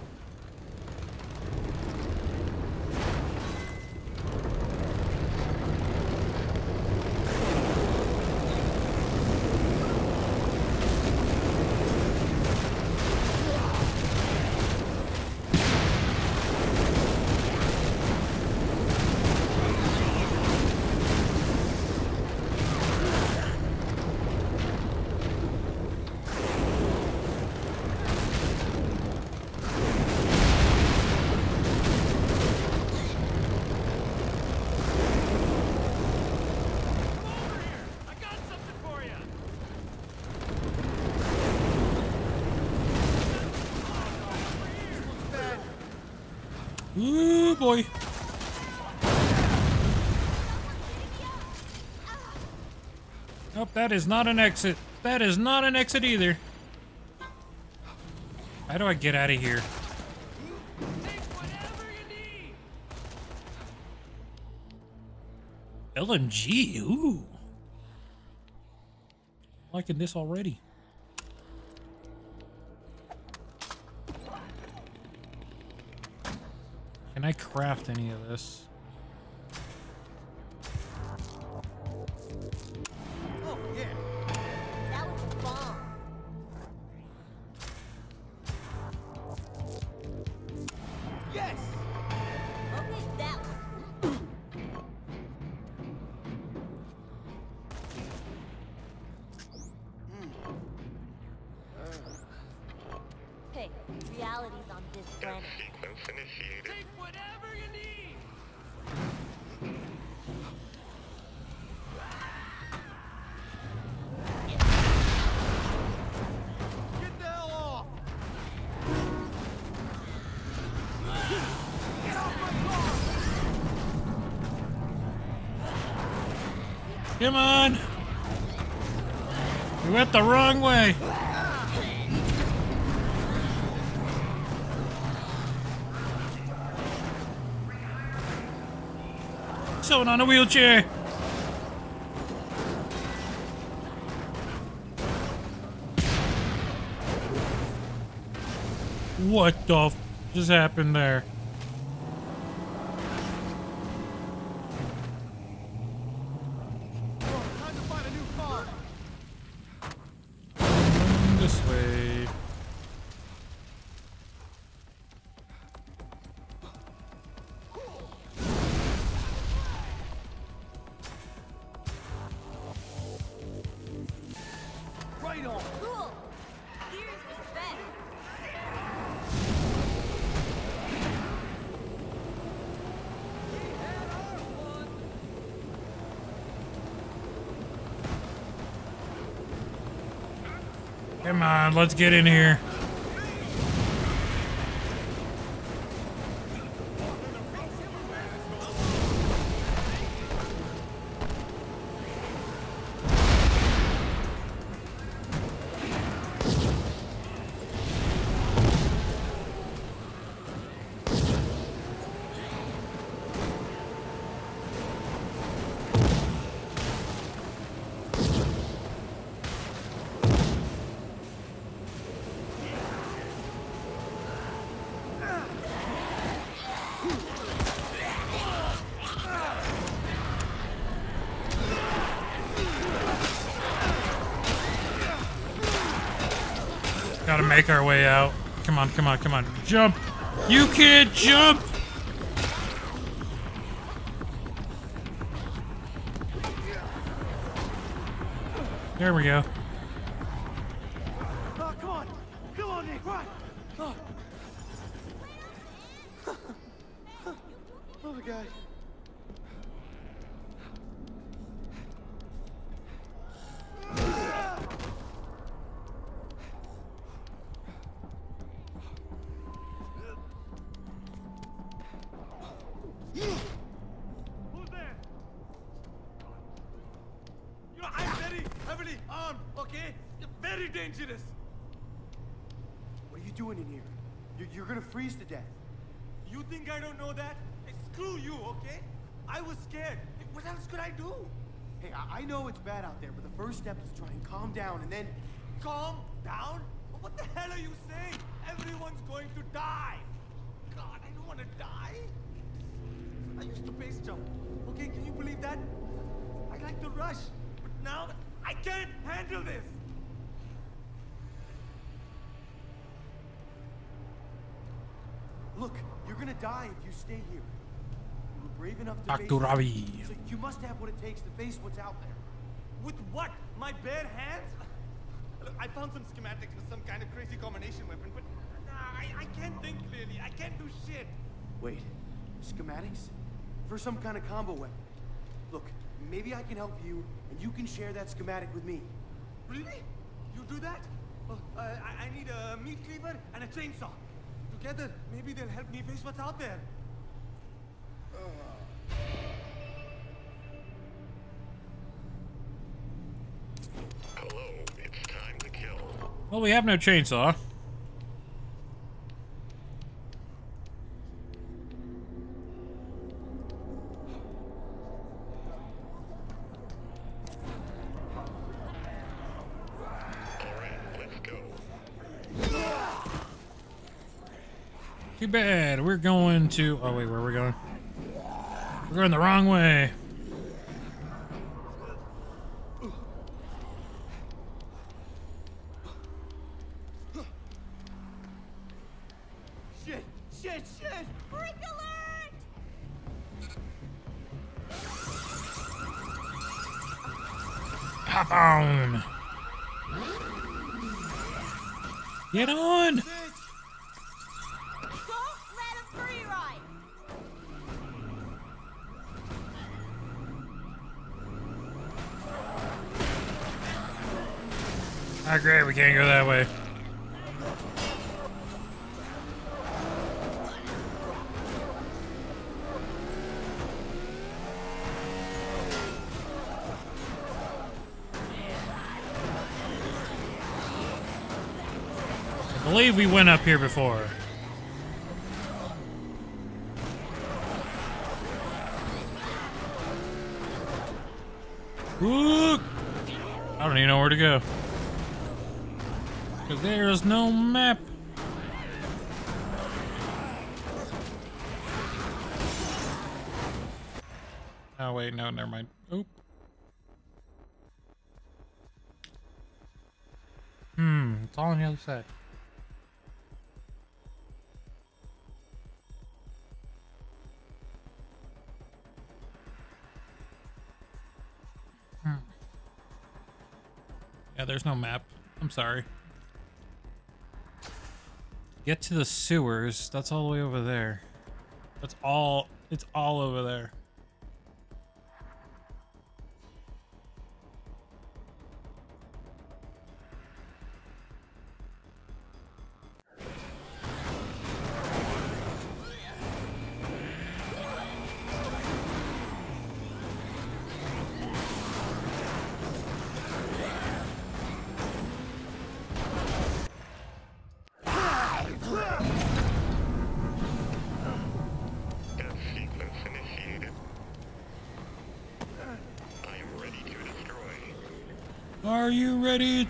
Ooh, boy. Nope, that is not an exit. That is not an exit either. How do I get out of here? LMG, ooh. Liking this already. Can I craft any of this? On a wheelchair! What the f just happened there? Let's get in here. Make our way out. Come on, come on, come on. Jump! You can't jump! There we go. Rush, but now I can't handle this. Look, you're gonna die if you stay here. You were brave enough to Talk face to Ravi. So you must have what it takes to face what's out there. With what? My bare hands? Look, I found some schematics for some kind of crazy combination weapon, but nah, I, I can't think clearly. I can't do shit. Wait, schematics? For some kind of combo weapon. Look, maybe I can help you, and you can share that schematic with me. Really? You do that? Well, uh, I, I need a meat cleaver and a chainsaw. Together, maybe they'll help me face what's out there. Hello, it's time to kill. Well, we have no chainsaw. Too bad. We're going to. Oh wait, where are we going? We're going the wrong way. Went up here before. Ooh! I don't even know where to go. Because there is no map. Oh, wait, no, never mind. Oop. Hmm, it's all on the other side. There's no map. I'm sorry. Get to the sewers. That's all the way over there. That's all. It's all over there.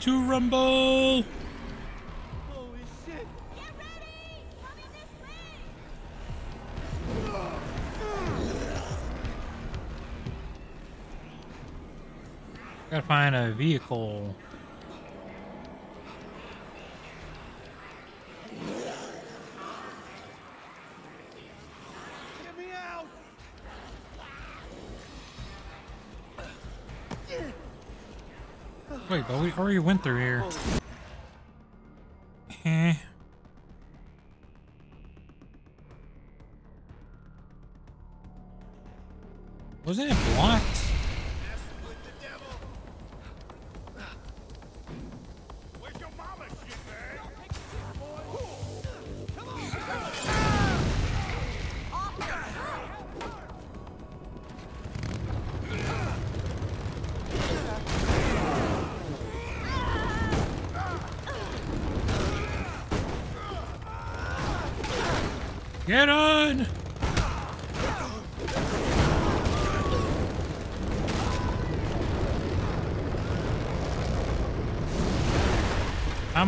To rumble? Holy shit! Gotta find a vehicle. We already went through here.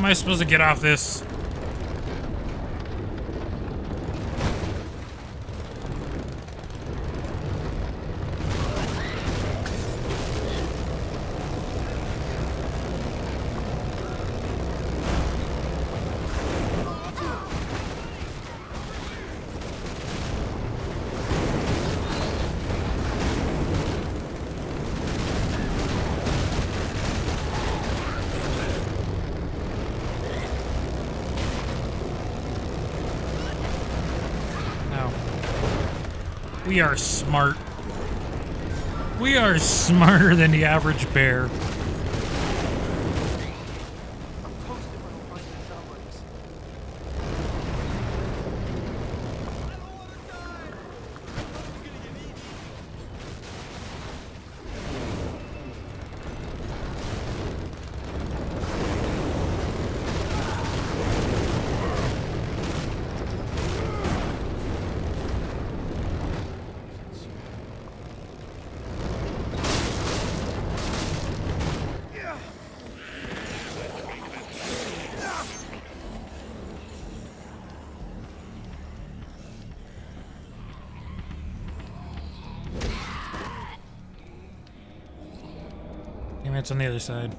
Am I supposed to get off this? No. We are smart. We are smarter than the average bear. It's on the other side.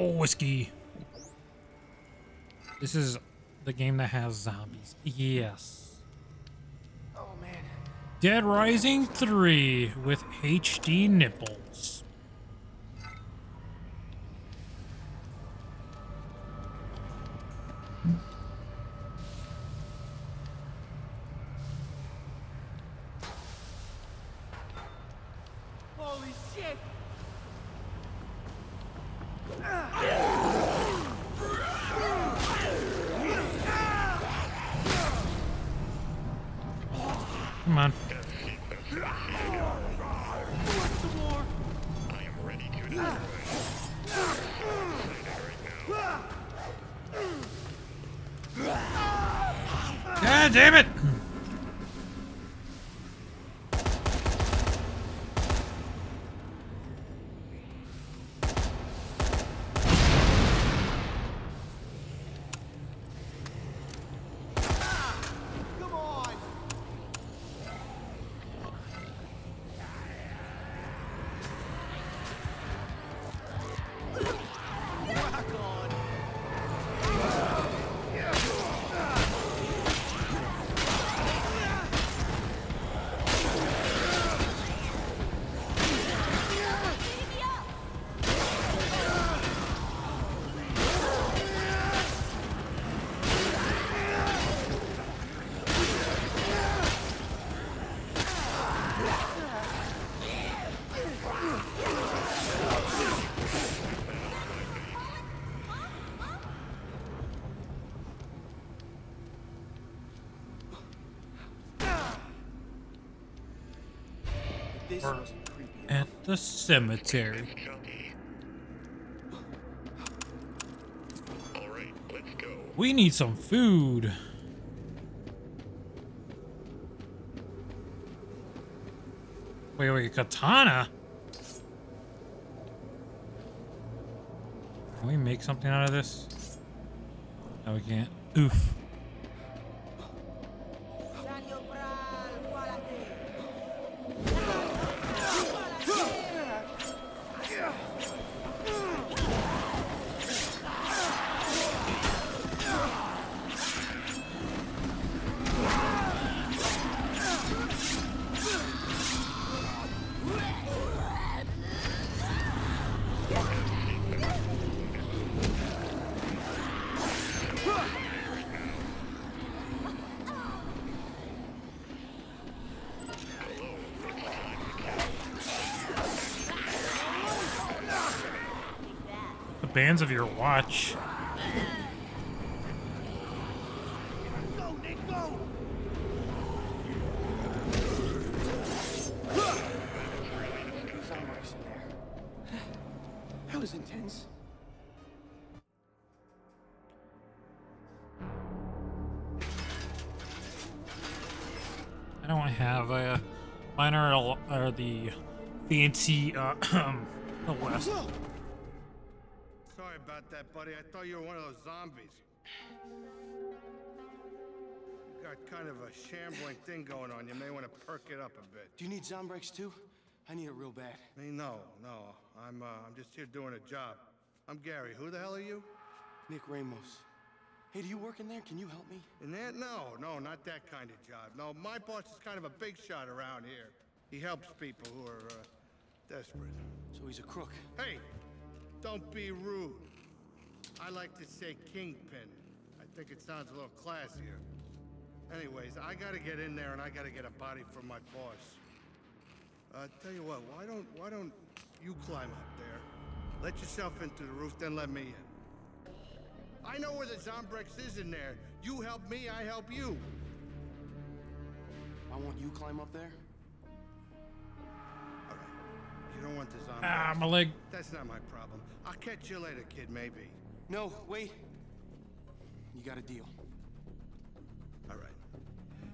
Yo, whiskey. This is the game that has zombies. Yes. Oh man. Dead Rising 3 with HD nipples. At the cemetery. We need some food. Wait, wait, katana? Can we make something out of this? No, we can't. Oof. Of your watch. Go, Nick, go! Zombies in there. That was intense. I don't have a mine are, are the fancy uh the west. Shambling thing going on. You may want to perk it up a bit. Do you need Zombrex too? I need it real bad. Me, no, no. I'm, uh, I'm just here doing a job. I'm Gary. Who the hell are you? Nick Ramos. Hey, do you work in there? Can you help me? In that? No, no, not that kind of job. No, my boss is kind of a big shot around here. He helps people who are uh, desperate. So he's a crook. Hey, don't be rude. I like to say kingpin. I think it sounds a little classier. Anyways, I gotta get in there and I gotta get a body from my boss. Uh, tell you what, why don't why don't you climb up there? Let yourself into the roof, then let me in. I know where the Zombrex is in there. You help me, I help you. I want you climb up there. You don't want the Zombrex. Ah, my leg. That's not my problem. I'll catch you later, kid, maybe. No, wait. You got a deal.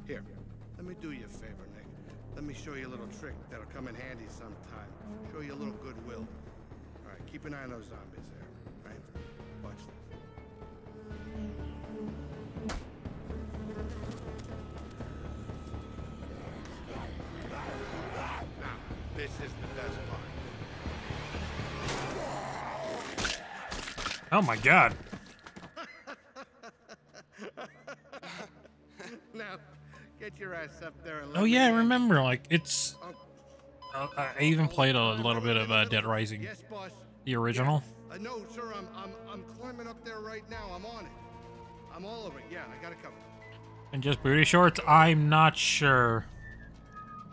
Here, let me do you a favor, Nick. Let me show you a little trick that'll come in handy sometime. Show you a little goodwill. All right, keep an eye on those zombies there, right? Watch this. Now, this is the best part. Oh my god. now, get your ass up there Oh yeah, I remember. Like it's. Uh, I even played a little bit of uh, Dead Rising, Yes, boss. the original. Uh, no, sir, I'm, I'm, I'm climbing up there right now. I'm on it. I'm all over it. Yeah, I got it covered. And just booty shorts? I'm not sure.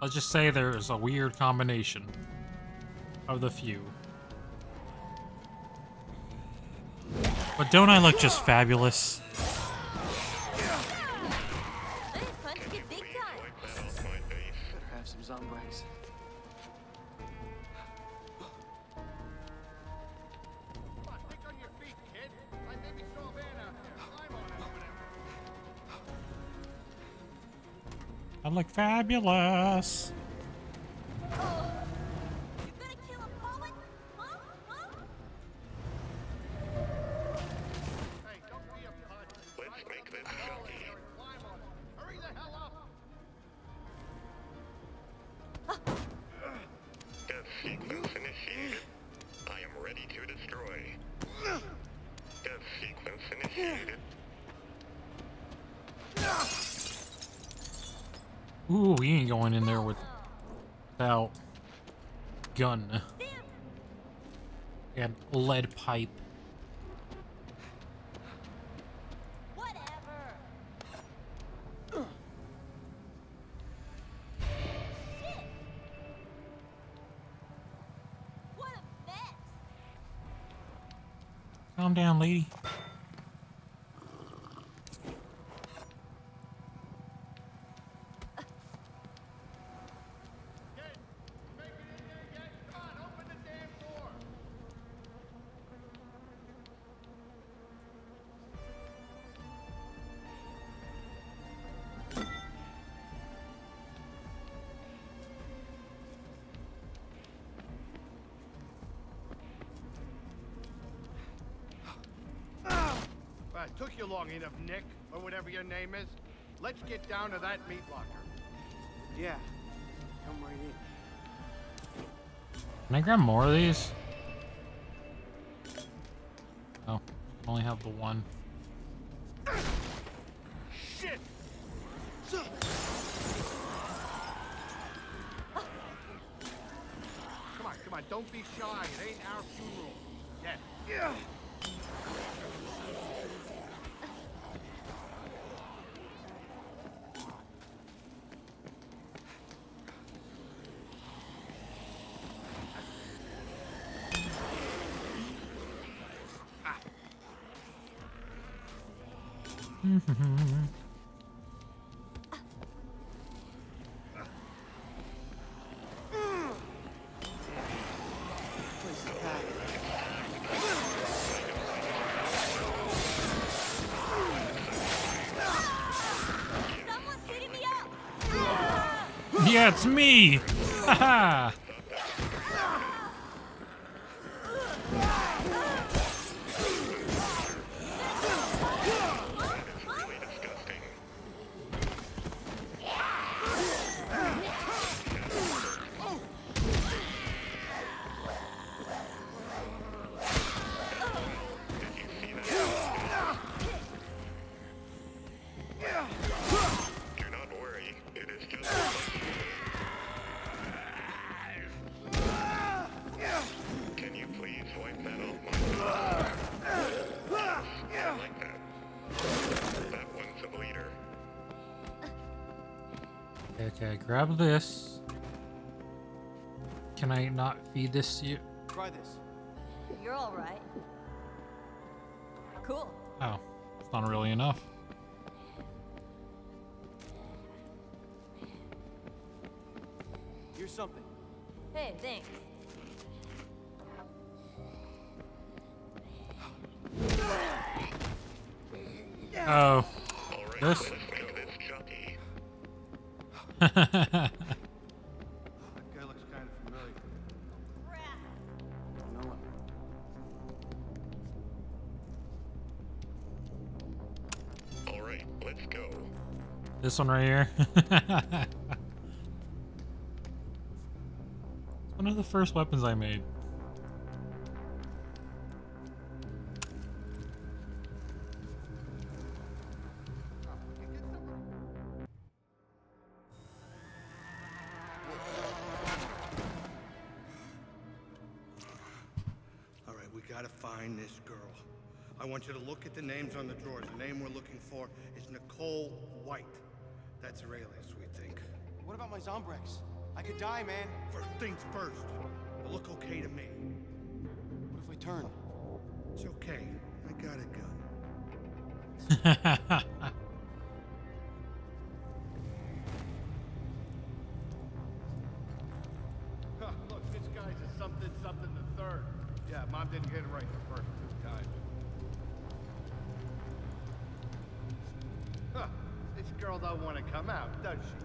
Let's just say there's a weird combination of the few. But don't I look just fabulous? I look fabulous. Gun and lead pipe. Calm down, lady. Long enough, Nick, or whatever your name is. Let's get down to that meat locker. Yeah. Come right in. Can I grab more of these? Oh, I only have the one. Shit! Come on, come on, don't be shy. It ain't our funeral. Yet. Yeah. Someone's beating me up! Yeah, it's me! Haha! Grab this. Can I not feed this to you? Try this. You're alright. Cool. Oh, it's not really enough. Here's something. Hey, thanks. Oh. This? This chucky. That guy looks kind of familiar. No one. All right, let's go. This one right here. It's one of the first weapons I made. What about Zombrex? I could die, man. First things first. They look okay to me. What if we turn? It's okay. I got a gun. Huh, Look, this guy's a something something the third. Yeah, mom didn't get it right the first two times. Huh, this girl don't want to come out, does she?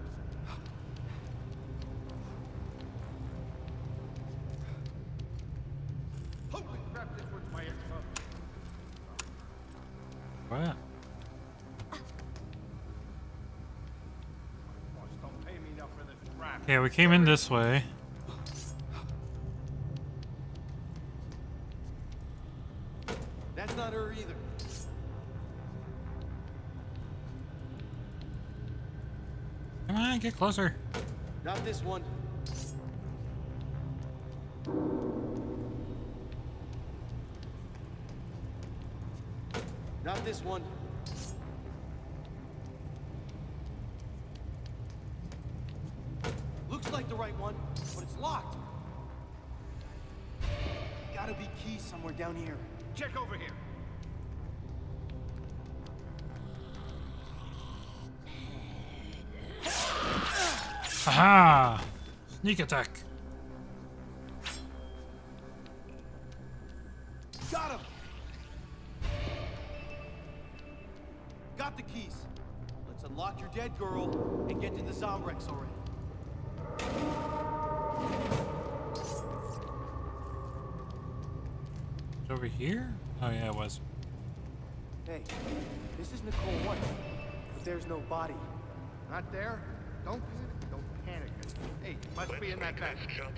Okay, we came in this way. That's not her either. Come on, get closer. Not this one. Not this one. Looks like the right one, but it's locked. Gotta be keys somewhere down here. Check over here. Aha! Sneak attack. Here? Oh yeah, it was. Hey, this is Nicole White, but there's no body. Not there? Don't panic. Don't panic. Hey, must be in that back. Oh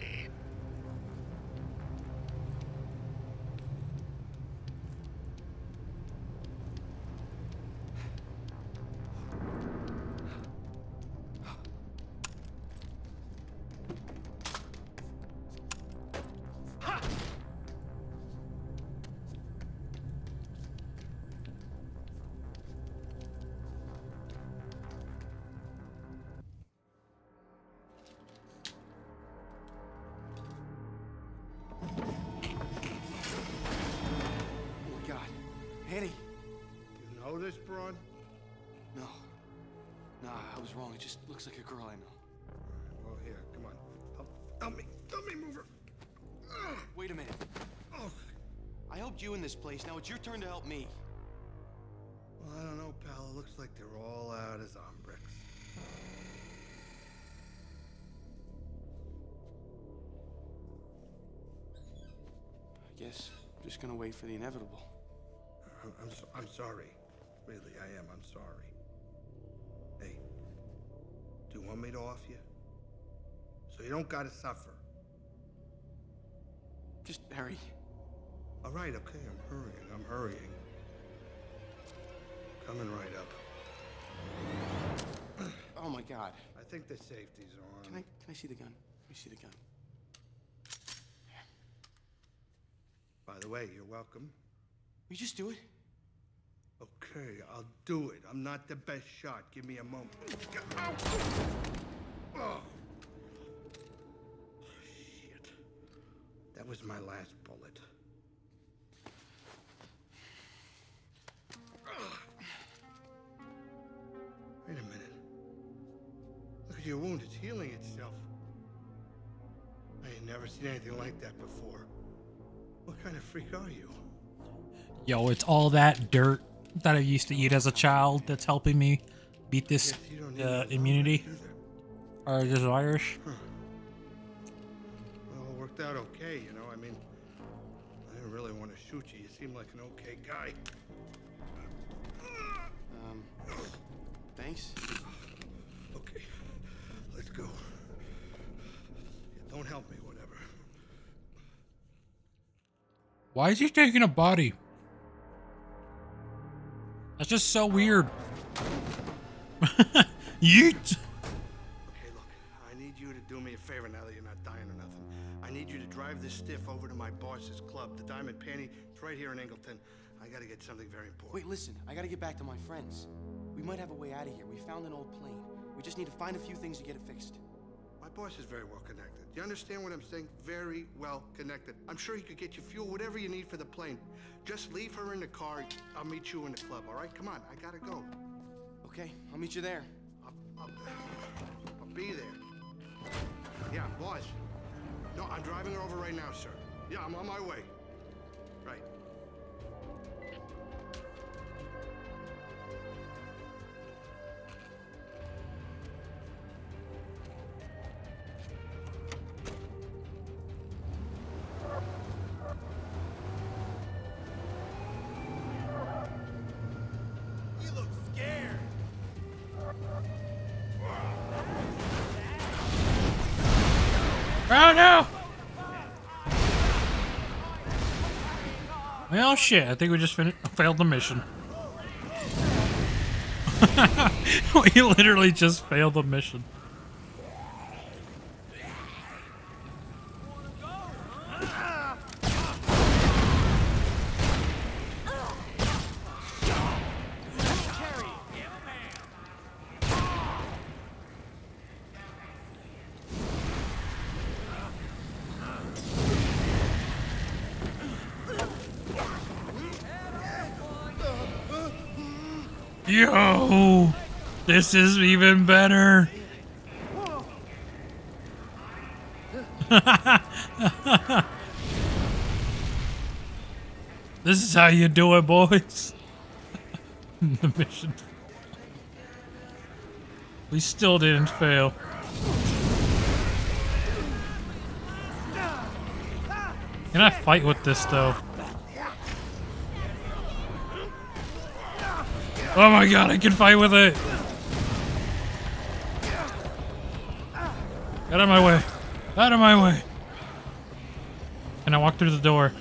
looks like a girl I know. Well, here, come on. Help, help me. Help me move her. Ah! Wait a minute. Oh. I helped you in this place. Now it's your turn to help me. Well, I don't know, pal. It looks like they're all out as on bricks. I guess I'm just gonna wait for the inevitable. I'm, I'm, so, I'm sorry. Really, I am. I'm sorry. You want me to off you? So you don't gotta suffer. Just hurry. All right, okay, I'm hurrying. I'm hurrying. Coming right up. Oh my god. I think the safety's on. Can I can I see the gun? Let me see the gun. By the way, you're welcome. We just do it. Okay, I'll do it. I'm not the best shot. Give me a moment. Oh. Shit. That was my last bullet. Wait a minute. Look at your wound. It's healing itself. I ain't never seen anything like that before. What kind of freak are you? Yo, it's all that dirt that I used to eat as a child that's helping me beat this uh, immunity or this virus. Well, it worked out okay, you know. I mean, I didn't really want to shoot you. You seem like an okay guy. Um, thanks. Okay, let's go. Yeah, don't help me, whatever. Why is he taking a body? That's just so weird. Yeet. Okay, look, I need you to do me a favor now that you're not dying or nothing. I need you to drive this stiff over to my boss's club, the Diamond Panty. It's right here in Ingleton. I gotta get something very important. Wait, listen. I gotta get back to my friends. We might have a way out of here. We found an old plane. We just need to find a few things to get it fixed. My boss is very well connected. Do you understand what I'm saying? Very well connected. I'm sure he could get you fuel, whatever you need for the plane. Just leave her in the car. I'll meet you in the club, all right? Come on, I gotta go. Okay, I'll meet you there. I'll, I'll be there. Yeah, boss. No, I'm driving her over right now, sir. Yeah, I'm on my way. Well, shit. I think we just failed the mission. we literally just failed the mission. This is even better! this is how you do it, boys. the mission. We still didn't fail. Can I fight with this though? Oh my god, I can fight with it. Out of my way. Out of my way. And I walk through the door.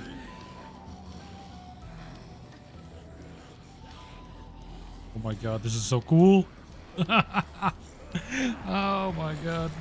Oh my god, this is so cool. oh my god.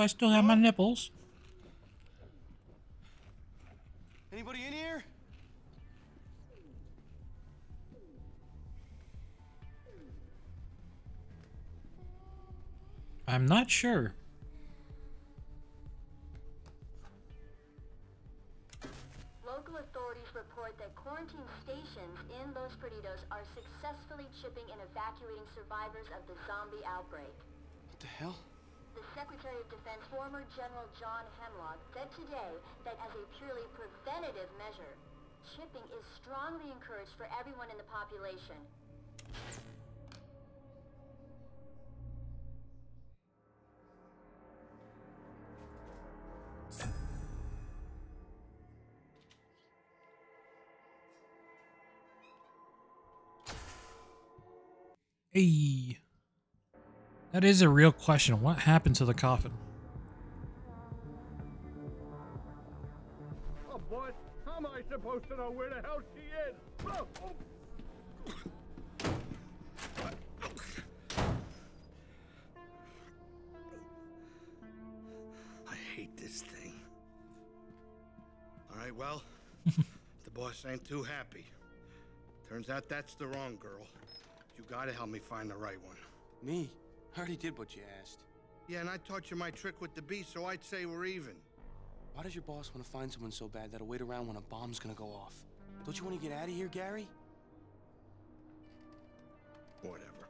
Do I still have my nipples? Anybody in here? I'm not sure. Former General John Hemlock, said today that as a purely preventative measure, chipping is strongly encouraged for everyone in the population. Hey. That is a real question. What happened to the coffin? I supposed to know where the hell she is? Oh, oh. I hate this thing. All right, well, the boss ain't too happy. Turns out that's the wrong girl. You gotta help me find the right one. Me? I already did what you asked. Yeah, and I taught you my trick with the beast, so I'd say we're even. Why does your boss want to find someone so bad that'll wait around when a bomb's gonna go off? Don't you want to get out of here, Gary? Whatever.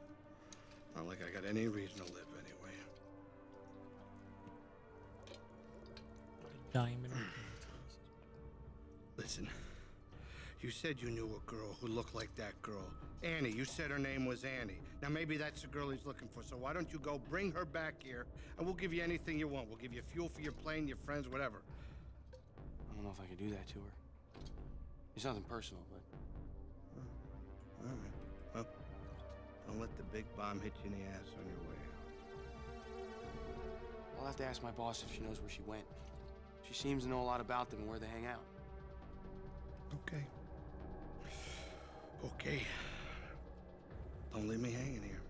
Not like I got any reason to live anyway. Diamond. Listen, you said you knew a girl who looked like that girl. Annie, you said her name was Annie. Now maybe that's the girl he's looking for, so why don't you go bring her back here, and we'll give you anything you want. We'll give you fuel for your plane, your friends, whatever. I don't know if I could do that to her. It's nothing personal, but All right. Well, don't let the big bomb hit you in the ass on your way out. I'll have to ask my boss if she knows where she went. She seems to know a lot about them and where they hang out. Okay. Okay. Don't leave me hanging here.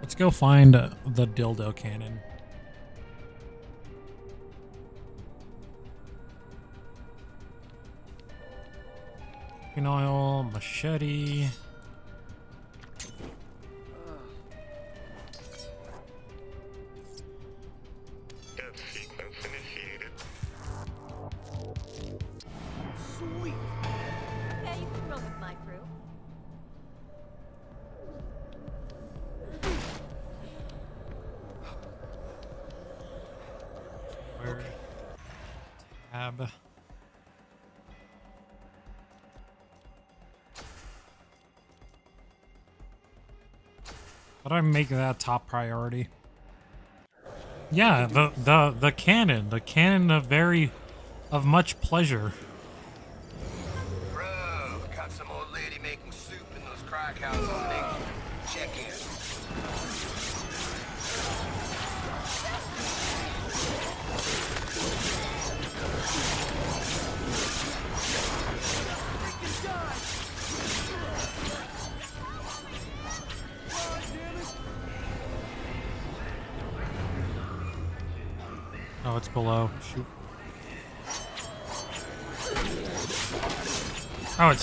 Let's go find uh, the dildo cannon. Cooking oil, machete. Make that top priority. Yeah, the the the cannon, the cannon of very of much pleasure.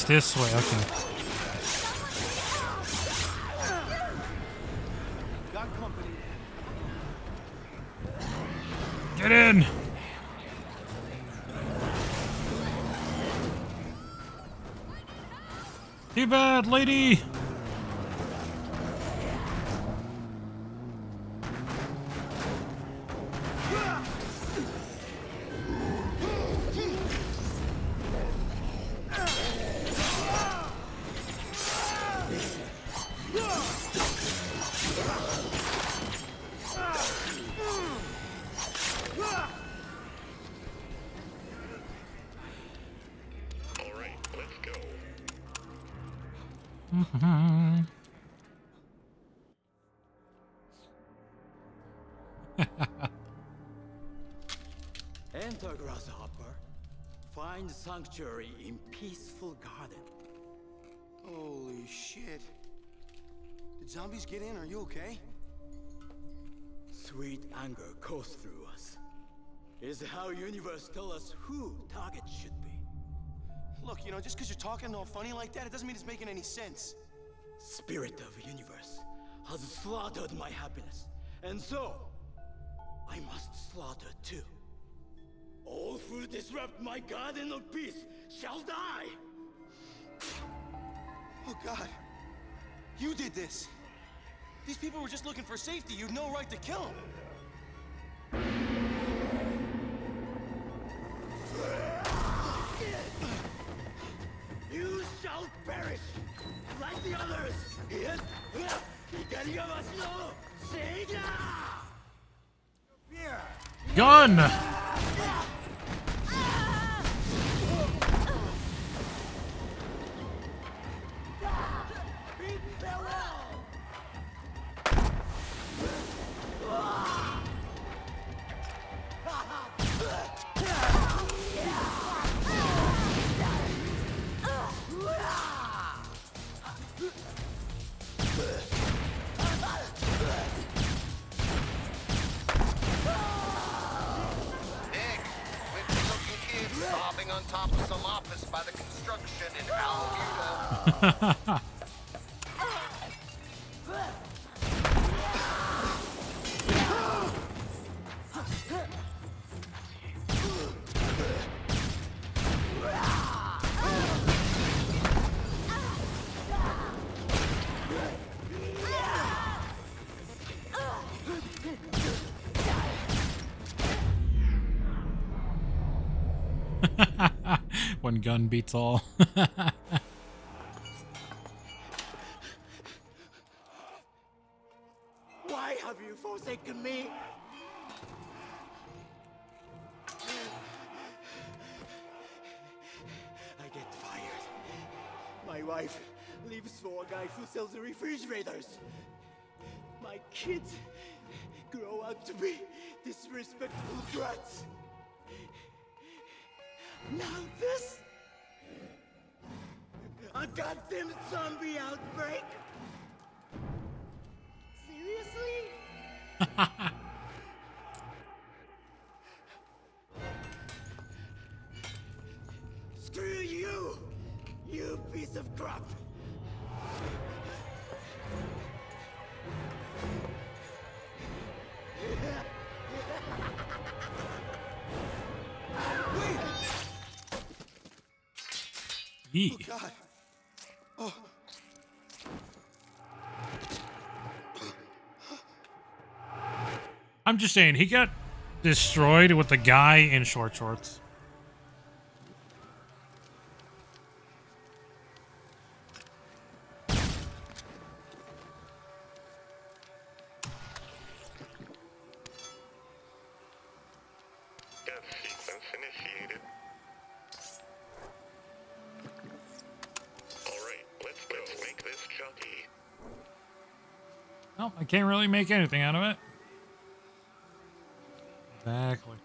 This way. Okay. Did zombies get in? Are you okay? Sweet anger goes through us. Is how universe tell us who target should be. Look, you know, just because you're talking all funny like that, it doesn't mean it's making any sense. Spirit of universe has slaughtered my happiness, and so I must slaughter too. All who disrupt my garden of peace shall die. Oh, God. You did this. These people were just looking for safety. You'd no right to kill them. You shall perish like the others. Yes, Ikarigawashi no Seiga! Gun. In Alameda. One gun beats all. Why have you forsaken me? I get fired. My wife leaves for a guy who sells refrigerators. My kids grow out to be disrespectful brats. Now this? A goddamn zombie outbreak? Seriously? Screw you! You piece of crap! Yee. Oh, God. Oh. I'm just saying, he got destroyed with the guy in short shorts. Can't really make anything out of it. Exactly.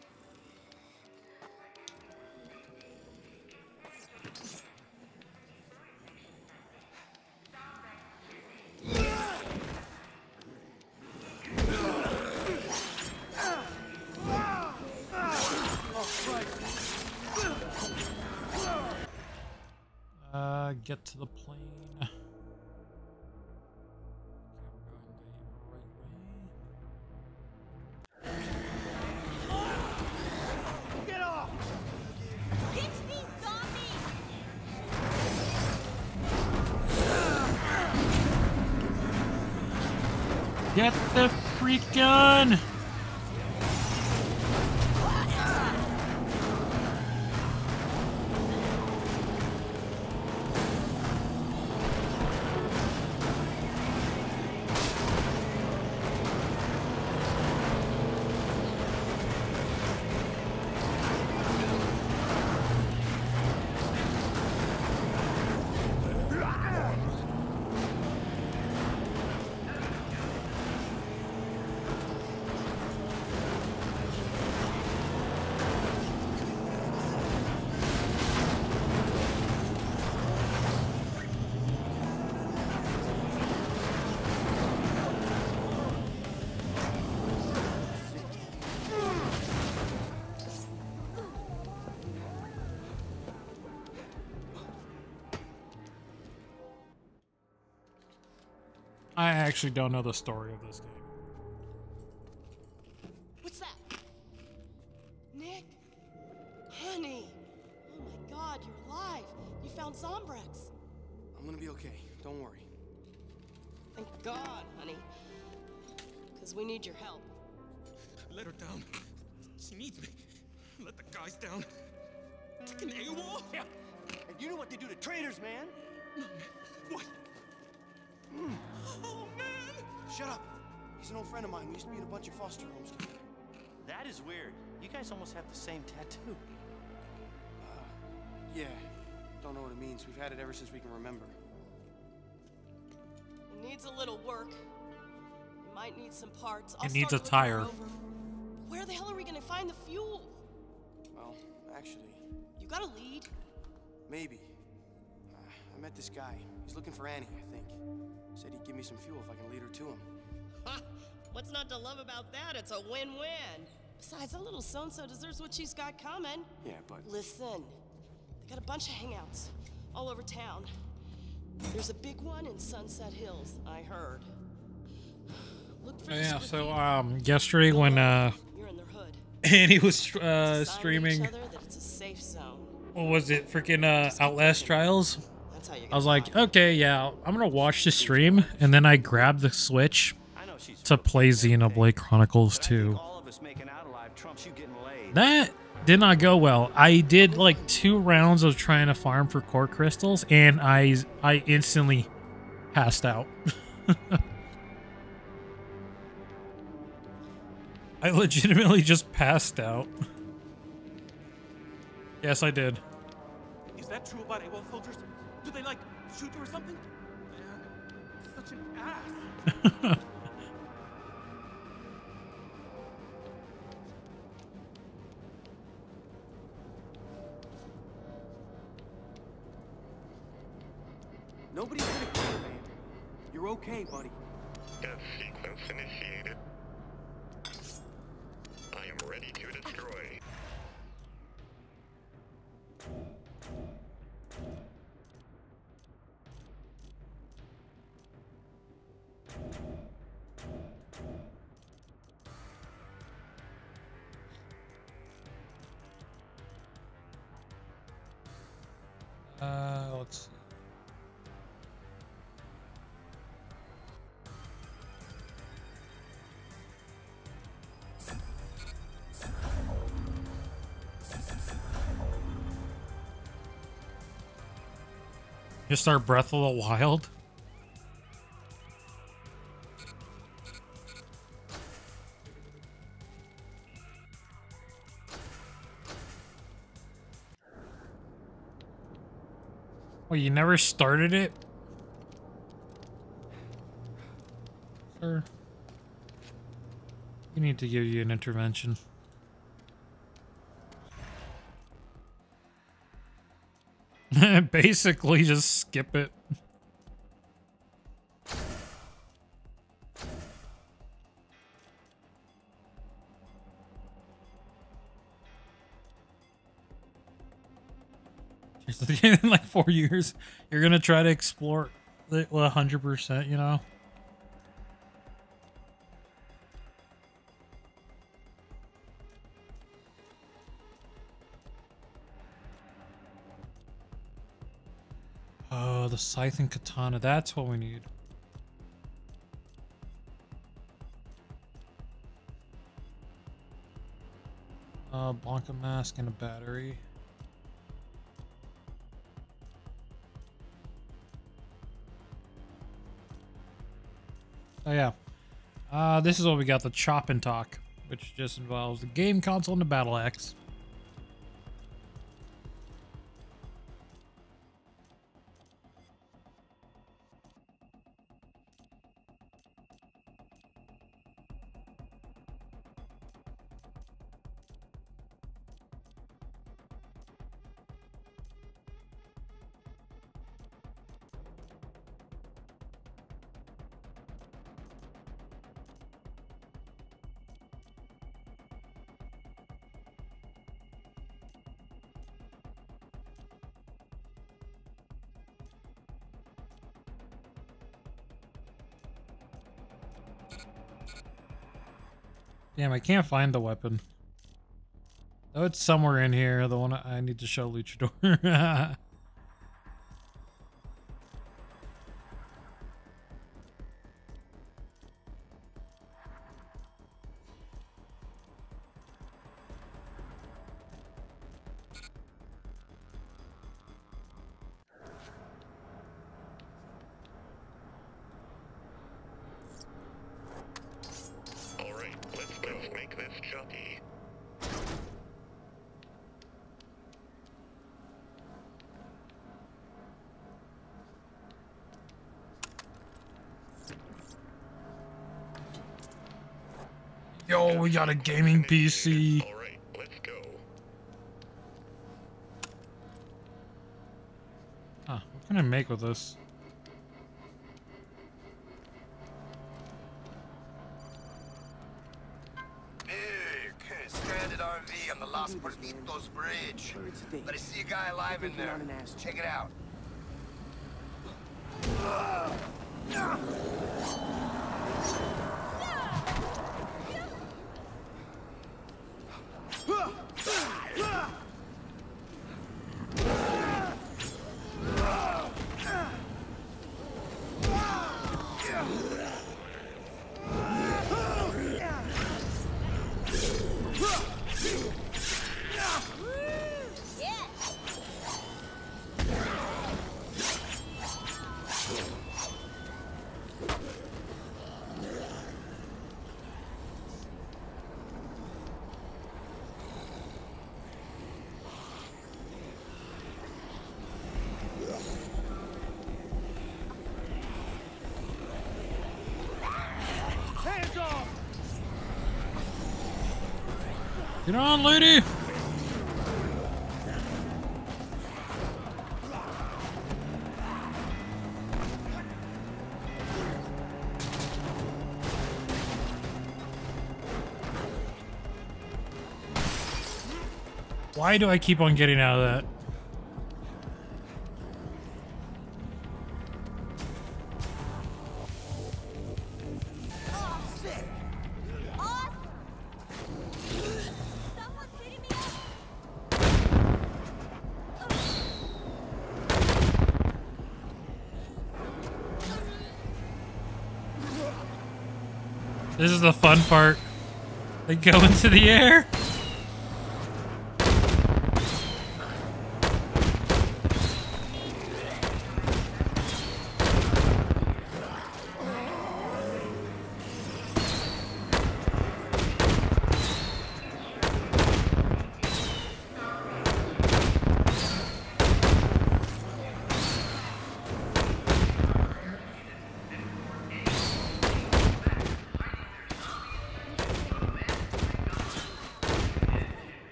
Uh, get to the plane. Freak gun! Actually don't know the story of this game. What's that? Nick? Honey! Oh my god, you're alive! You found Zombrex! I'm gonna be okay. Don't worry. Thank God, honey. Because we need your help. Let her down. She needs me. Let the guys down. Fucking AWOL? Yeah. And you know what they do to traitors, man? What? Oh, man! Shut up. He's an old friend of mine. We used to be in a bunch of foster homes together. That is weird. You guys almost have the same tattoo. Yeah. Don't know what it means. We've had it ever since we can remember. It needs a little work. You might need some parts. I'll It needs a tire. Where the hell are we gonna find the fuel? Well, actually, You got a lead. maybe. Uh, I met this guy. He's looking for Annie, I think. Said he'd give me some fuel if I can lead her to him. Ha! What's not to love about that? It's a win-win. Besides, a little so-and-so deserves what she's got coming. Yeah, but Listen, they got a bunch of hangouts all over town. There's a big one in Sunset Hills, I heard. Look for the yeah, so um, yesterday when uh, You're in their hood. Annie was uh, Sign to each streaming, other that it's a safe zone. what was it, freaking uh, Outlast Trials? That's how you I was like, okay, yeah, I'm gonna watch the stream, and then I grabbed the Switch to play Xenoblade Chronicles 2. All of us making out alive trumps you getting laid. That did not go well. I did like two rounds of trying to farm for core crystals, and I I instantly passed out. I legitimately just passed out. Yes, I did. Is that true about AWOL soldiers? Do they, like, shoot you or something? Man, such an ass. Nobody's gonna kill you, man. You're okay, buddy. Just start Breath of the Wild. Well, you never started it? Sir? We need to give you an intervention. Basically, just skip it. in like four years, you're gonna try to explore it 100. percent You know. The scythe and katana. That's what we need. Uh, Blanca mask and a battery. Oh yeah. Uh, this is what we got, the chop and talk, which just involves the game console and the battle axe. Damn, I can't find the weapon. Oh, it's somewhere in here. The one I need to show Luchador. got a gaming PC. All right, let's go. Huh, what can I make with this? Big, stranded RV on the Los Perdidos Bridge. But I see a guy alive in there. Check it out. Hands off! Get on, lady! Why do I keep on getting out of that? The fun part. They go into the air.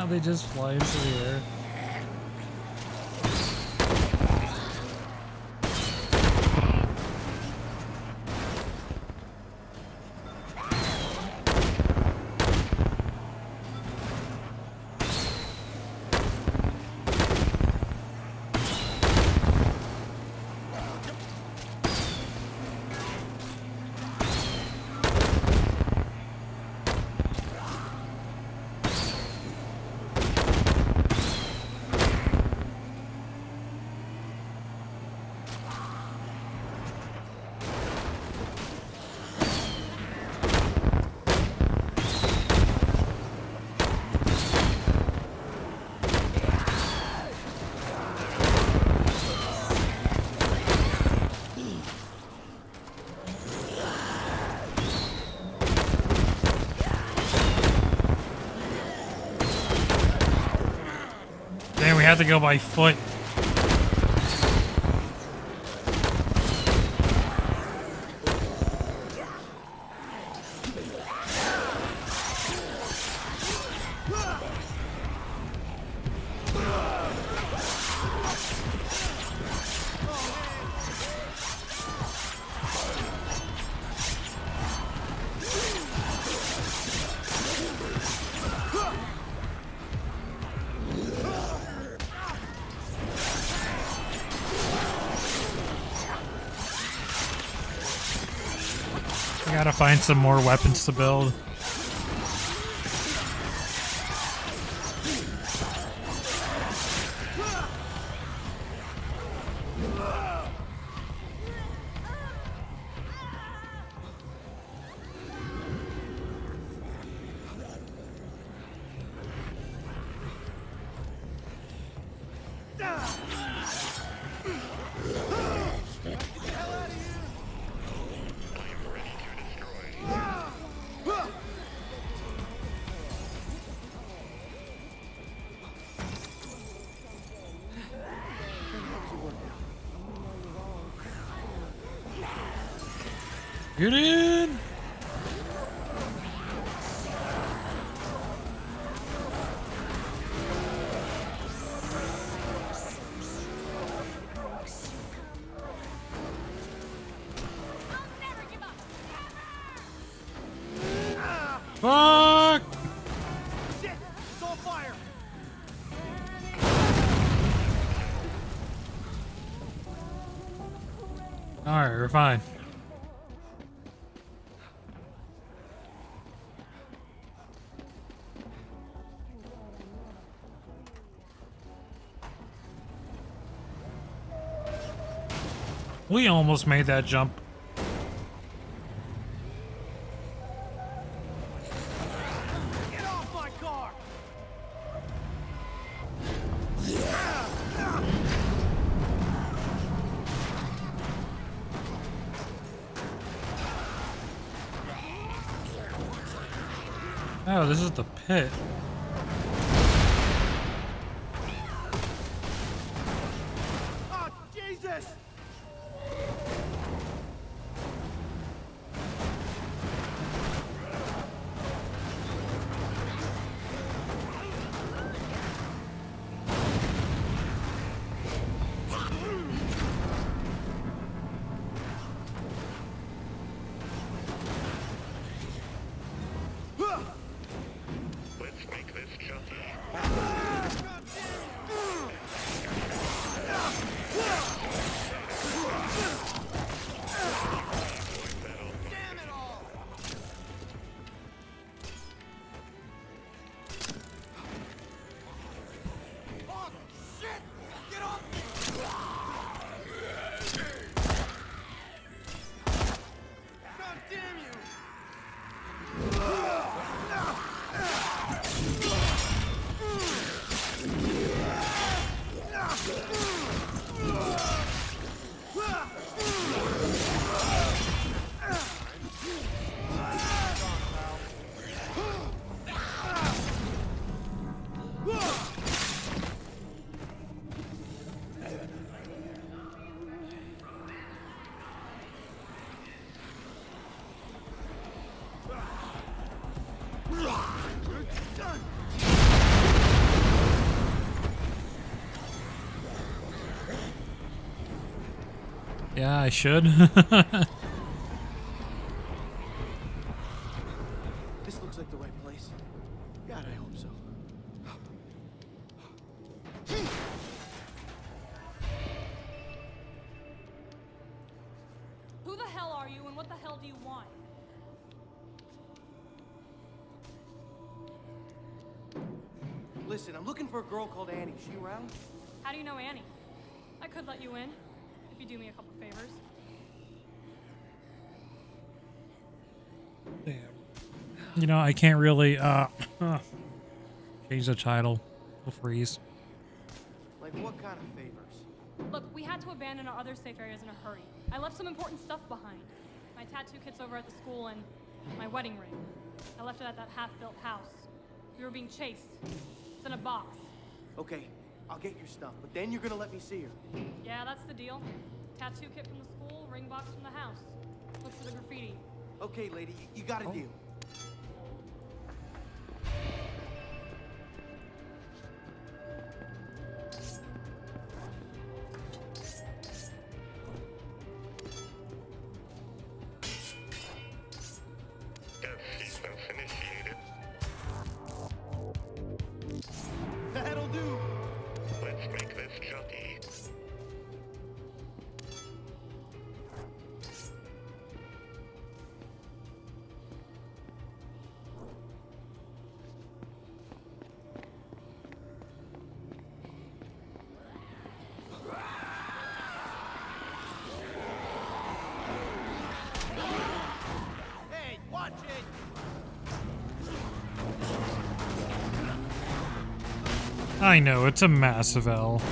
They just fly into the air. Had to go by foot. Find some more weapons to build. Alright, we're fine. We almost made that jump. I should. This looks like the right place. God, I hope so. Who the hell are you and what the hell do you want? Listen, I'm looking for a girl called Annie. Is she around? How do you know Annie? I could let you in if you do me a couple favors. Damn. You know, I can't really uh change the title. We'll freeze. Like what kind of favors? Look, we had to abandon our other safe areas in a hurry. I left some important stuff behind. My tattoo kit's over at the school and my wedding ring. I left it at that half-built house. We were being chased. It's in a box. Okay, I'll get your stuff, but then you're gonna let me see her. Yeah, that's the deal. Tattoo kit from the school, ring box from the house. Look for the graffiti. Okay, lady, you, you got a oh. deal. I know, it's a massive L.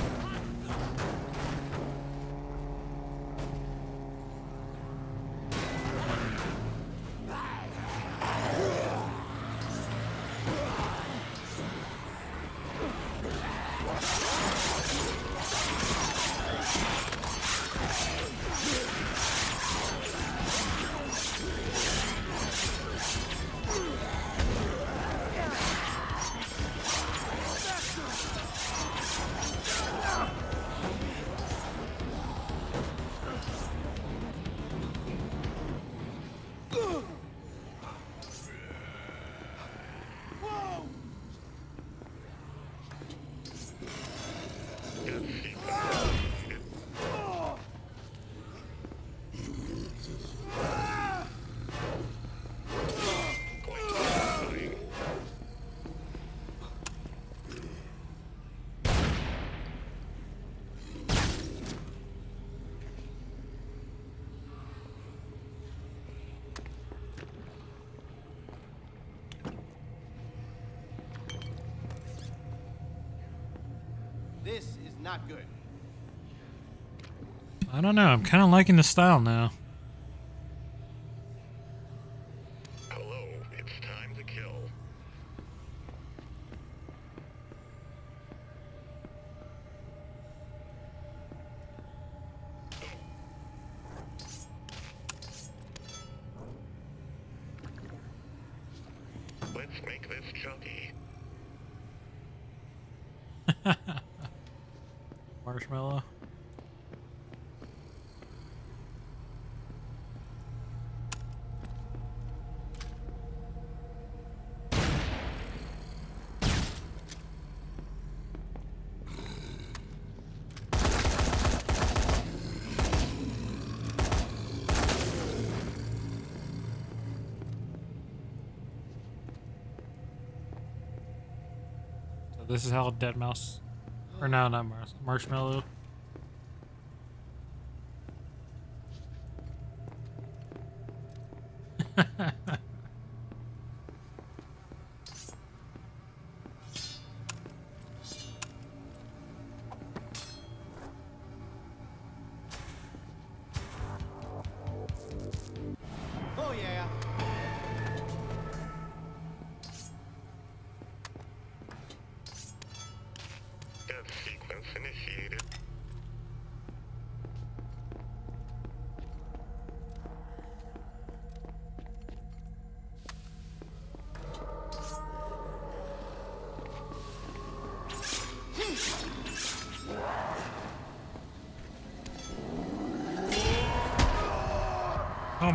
not good. I don't know, I'm kind of liking the style now. This is how deadmau5, or no, not Mars, Marshmello.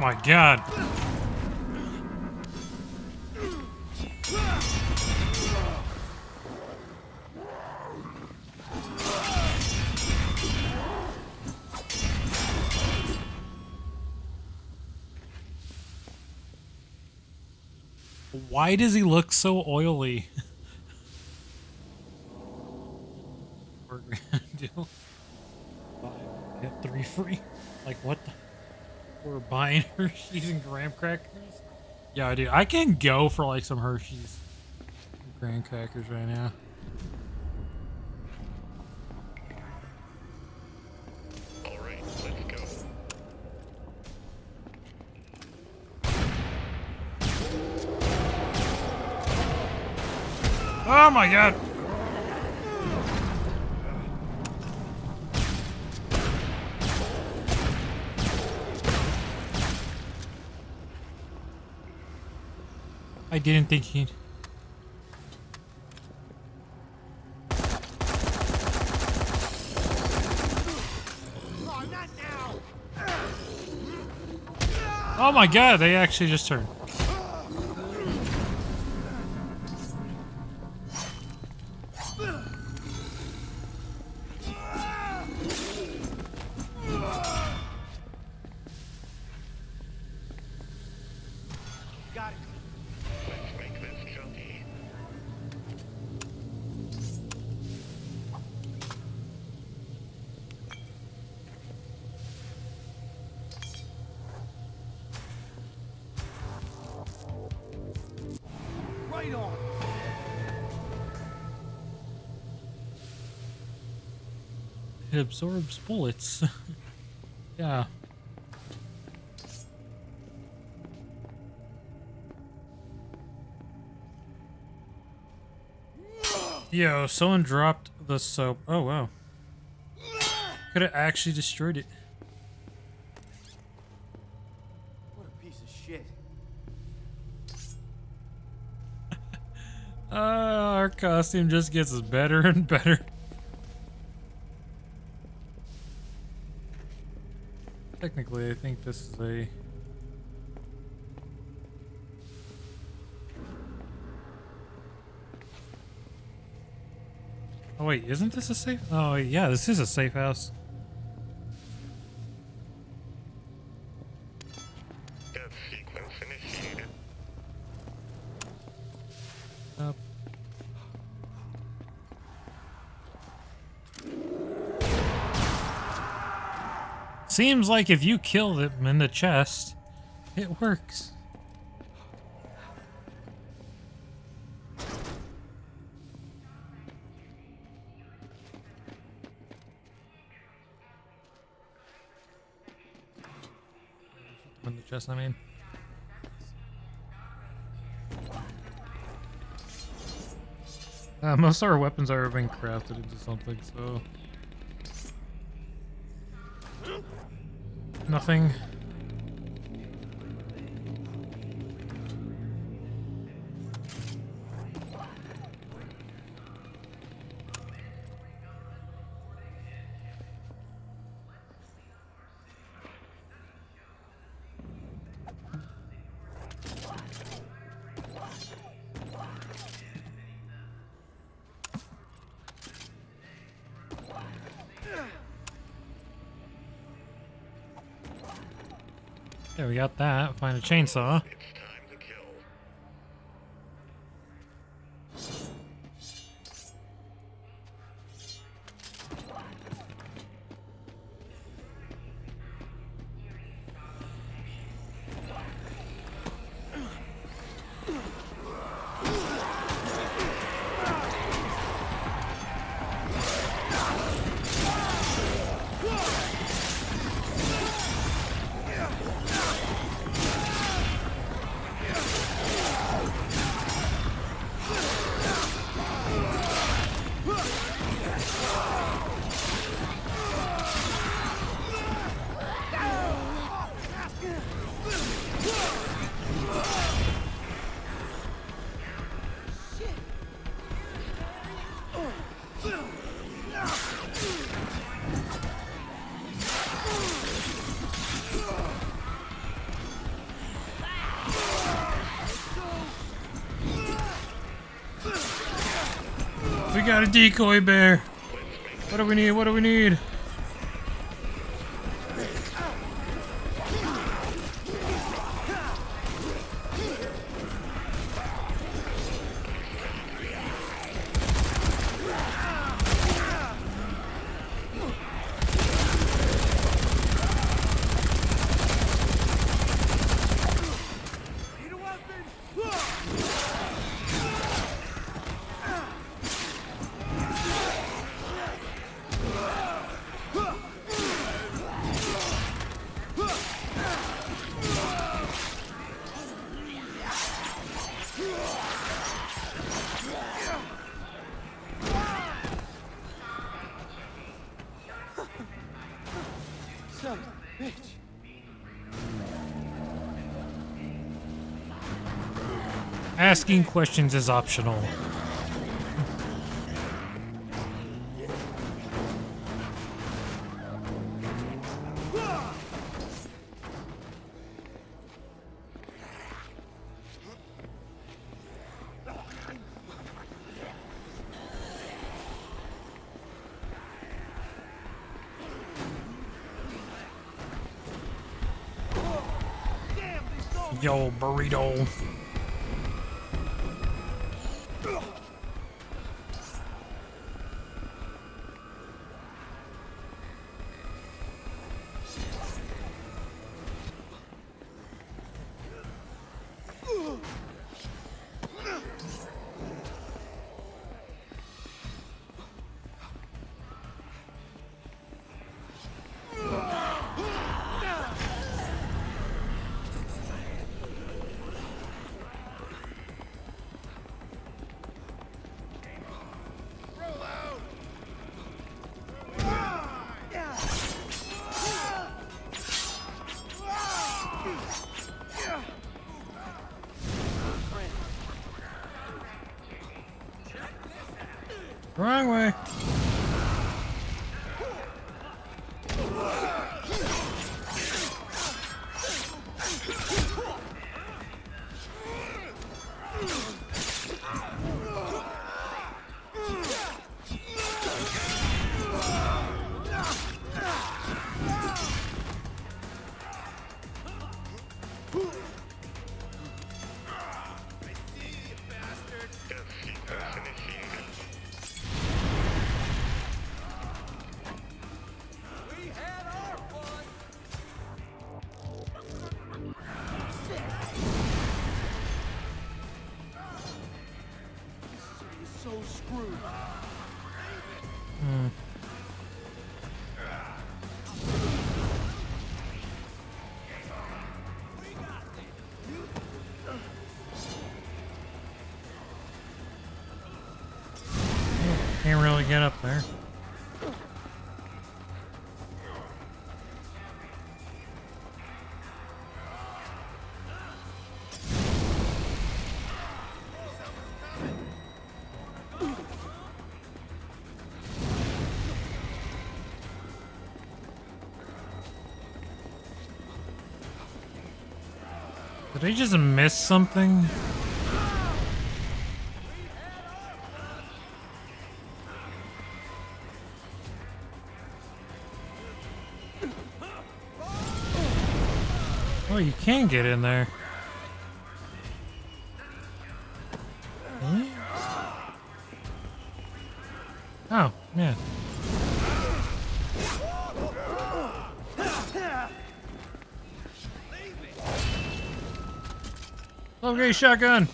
My god. Why does he look so oily? We're gonna do buy get three free. Like what the? We're buying Hershey's and graham crackers. Yeah, dude, I can go for like some Hershey's graham crackers right now. All right, let's go. Oh my god. Didn't think he'd. Oh my god, they actually just turned. It absorbs bullets. yeah. Yo, someone dropped the soap. Oh, wow. Could have actually destroyed it. What a piece of shit. Uh, our costume just gets better and better. Technically, I think this is a... Oh wait, isn't this a safe? Oh yeah, this is a safe house. Seems like if you kill them in the chest, it works. In the chest, I mean. Uh, most of our weapons are being crafted into something, so. Nothing. Got that. Find a chainsaw. Decoy bear. What do we need? What do we need? Asking questions is optional. Yo, burrito. Up there. Did I just miss something? Oh, you can get in there. Oh, yeah. Okay, shotgun.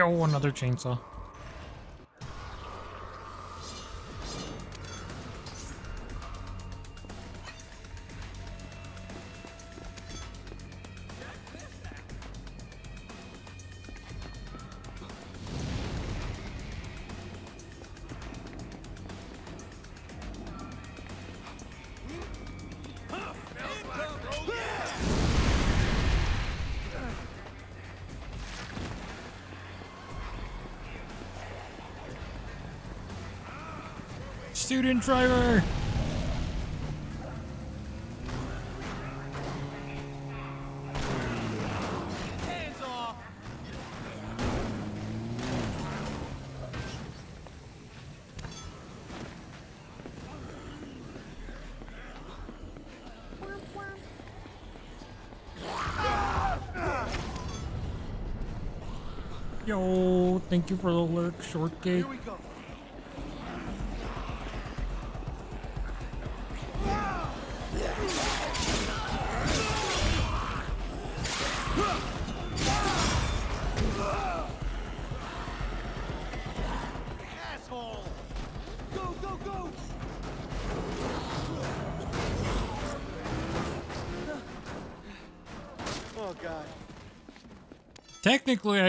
Yo, another chainsaw. Driver. Yo, thank you for the alert, short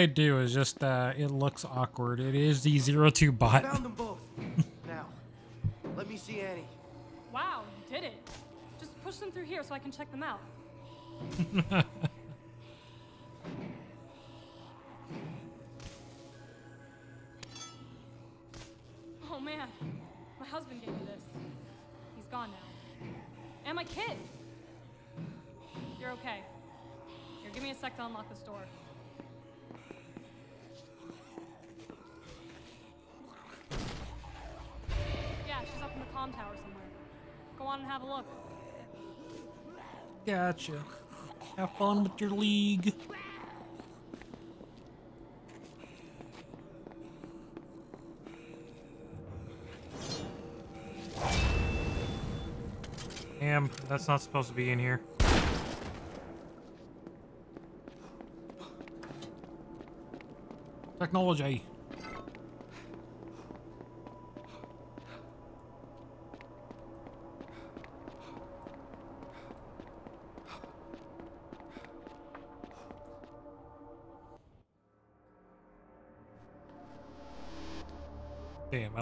I do. is just uh, it looks awkward. It is the zero two bot. Found them both. now, let me see Annie. Wow, you did it. Just push them through here so I can check them out. comm tower somewhere. Go on and have a look. Gotcha. Have fun with your league. Damn, that's not supposed to be in here. Technology.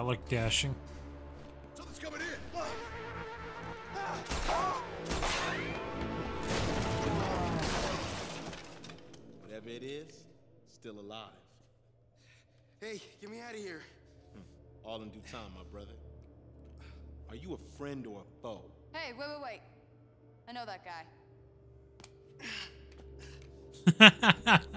I like dashing. Something's coming in. Ah. Whatever it is, still alive. Hey, get me out of here. Hmm. All in due time, my brother. Are you a friend or a foe? Hey, wait, wait, wait. I know that guy.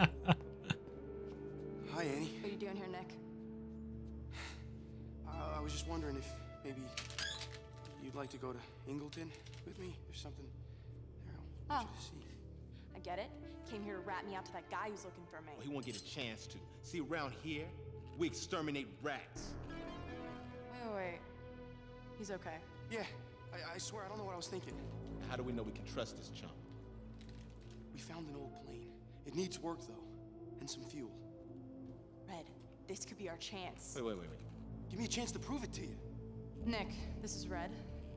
go to Ingleton with me. There's something there I want Oh. you to see. I get it. Came here to rat me out to that guy who's looking for me. Well, he won't get a chance to. See, around here, we exterminate rats. Wait, wait, wait. He's okay. Yeah, I, I swear, I don't know what I was thinking. How do we know we can trust this chump? We found an old plane. It needs work, though, and some fuel. Red, this could be our chance. Wait, wait, wait, wait. Give me a chance to prove it to you. Nick, this is Red.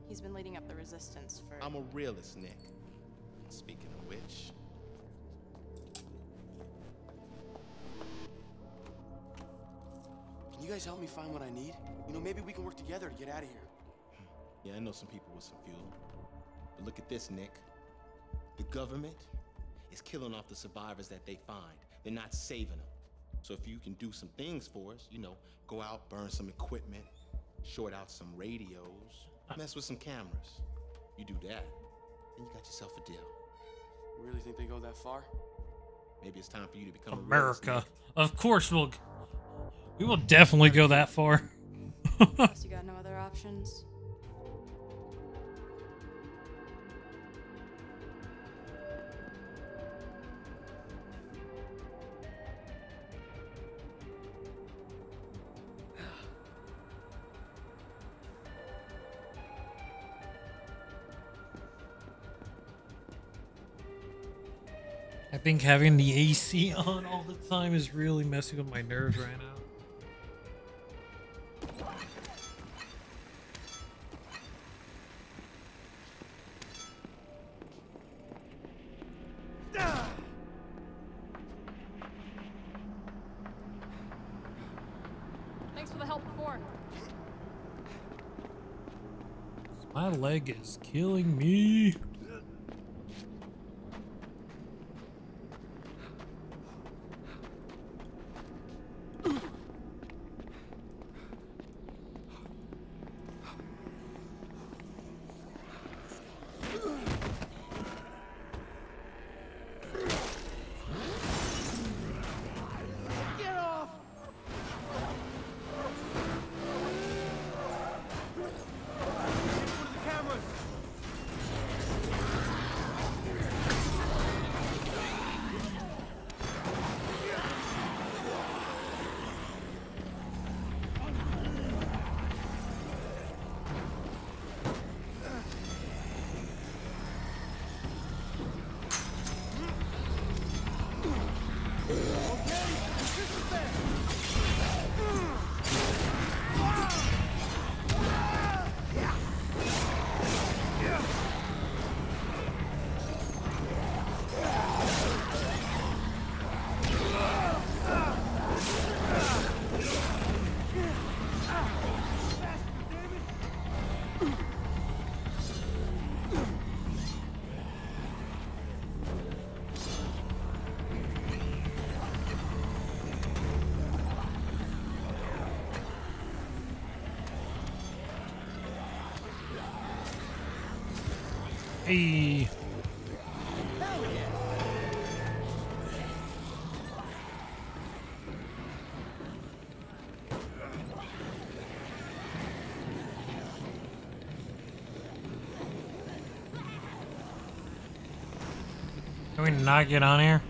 He's been leading up the resistance for. I'm a realist, Nick. Speaking of which, Can you guys help me find what I need? You know, maybe we can work together to get out of here. yeah, I know some people with some fuel. But look at this, Nick. The government is killing off the survivors that they find. They're not saving them. So if you can do some things for us, you know, go out, burn some equipment, short out some radios, mess with some cameras. You do that, and you got yourself a deal. You really think they go that far? Maybe it's time for you to become America. Nick. Of course we'll we will definitely go that far. Guess you got no other options. Think having the AC on all the time is really messing with my nerves right now. Thanks for the help before. My leg is killing me. Not get on here?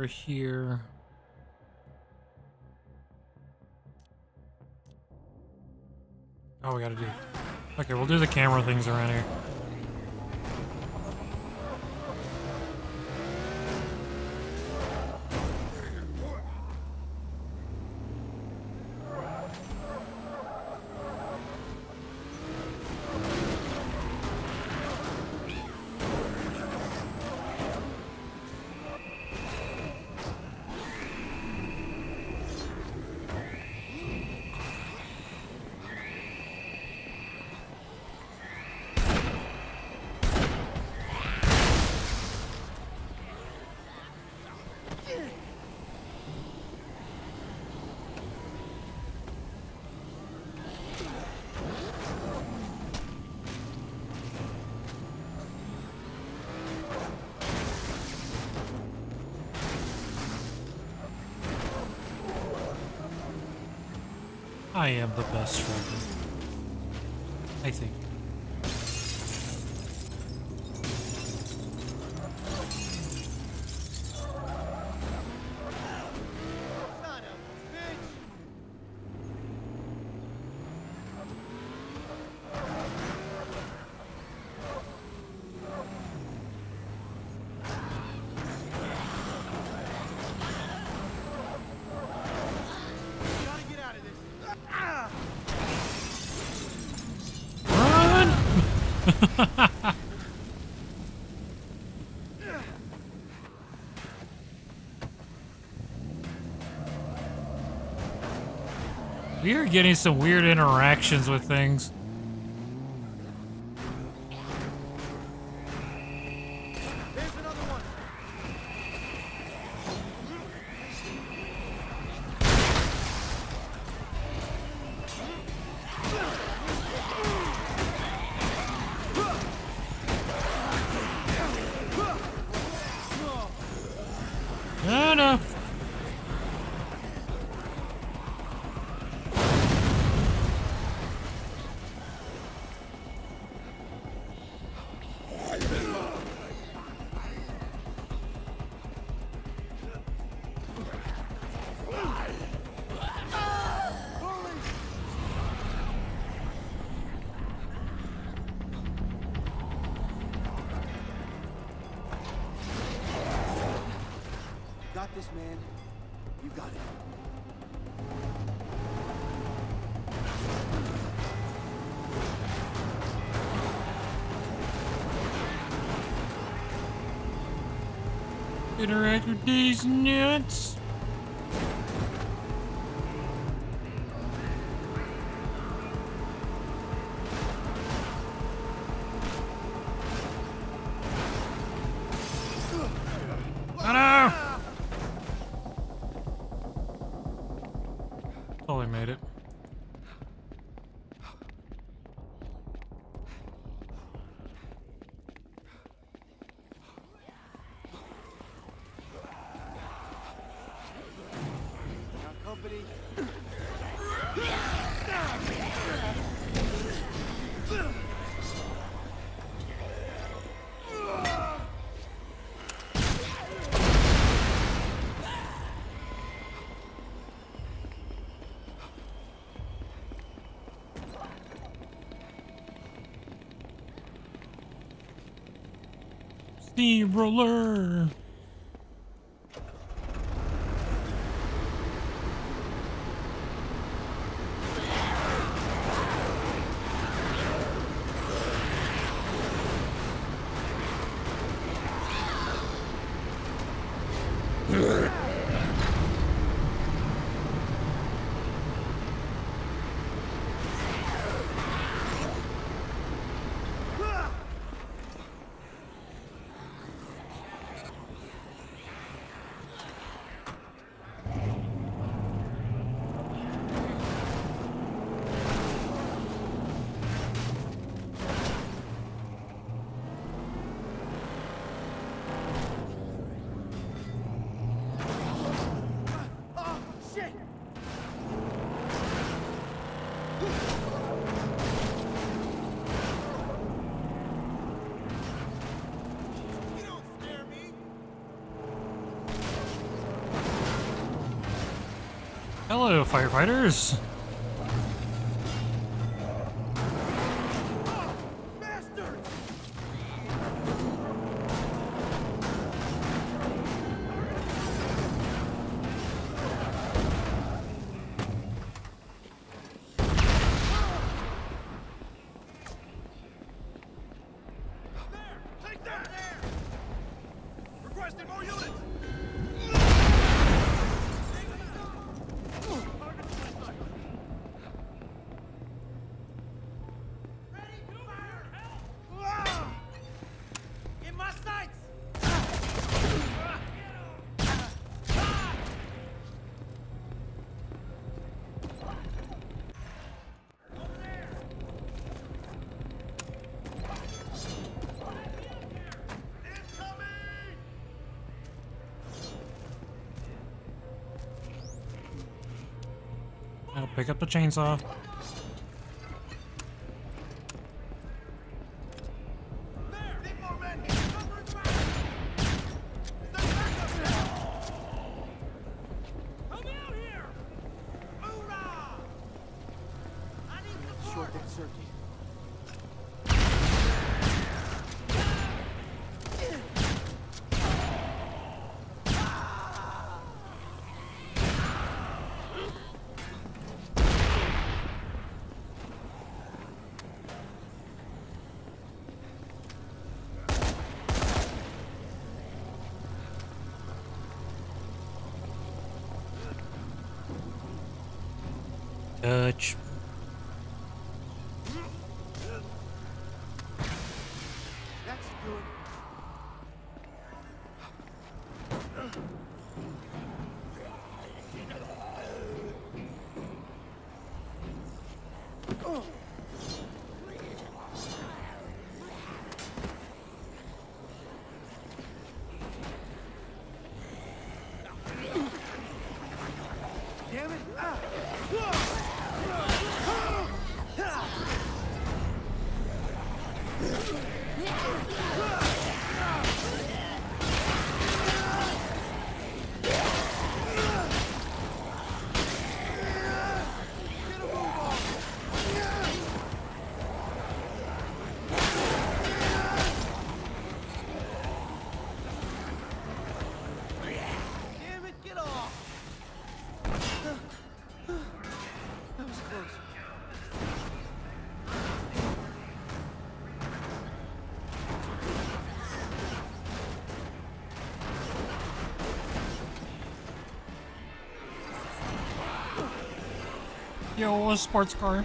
We're here. Oh, we gotta do. Okay, we'll do the camera things around here. Am the best friend. I think. We are getting some weird interactions with things. These nuts. Steamroller. Oh, shit! You don't scare me! Firefighters. Up the chainsaw. Yo, sports car.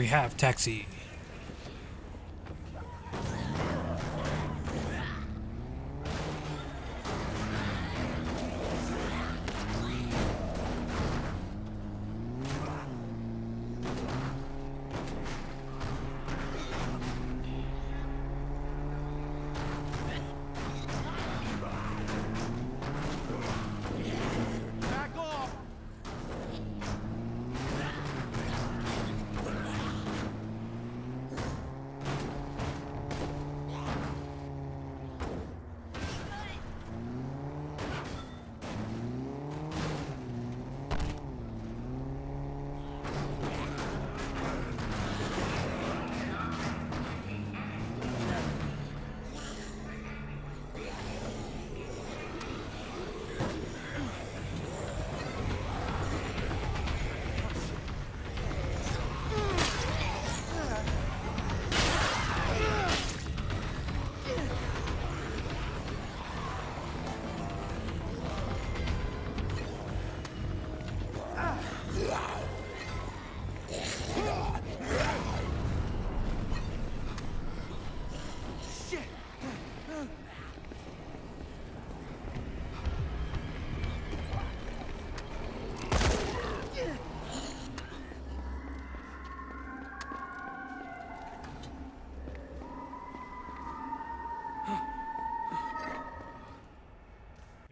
we have taxi.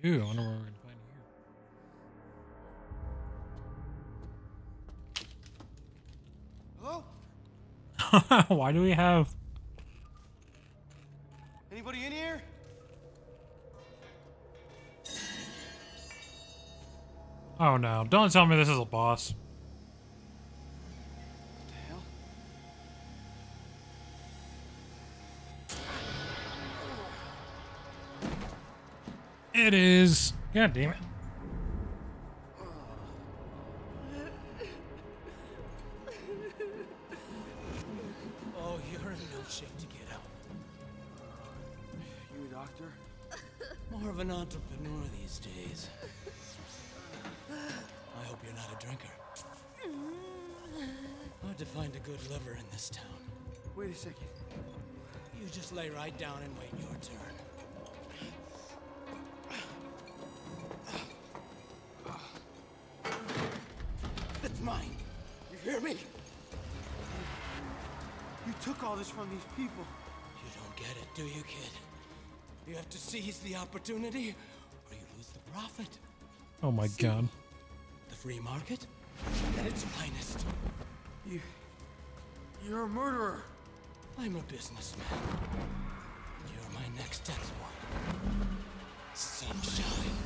Ooh, I wonder what we're gonna find Hello? here. Why do we have? Anybody in here? Oh no! Don't tell me this is a boss. It is. God damn it. Oh, you're in no shape to get out. You a doctor? More of an entrepreneur these days. I hope you're not a drinker. Hard to find a good liver in this town. Wait a second. You just lay right down and wait your turn. Me? You took all this from these people. You don't get it, do you, kid? You have to seize the opportunity, or you lose the profit. Oh my god. The free market at its finest. You. You're a murderer. I'm a businessman. You're my next export. Sunshine.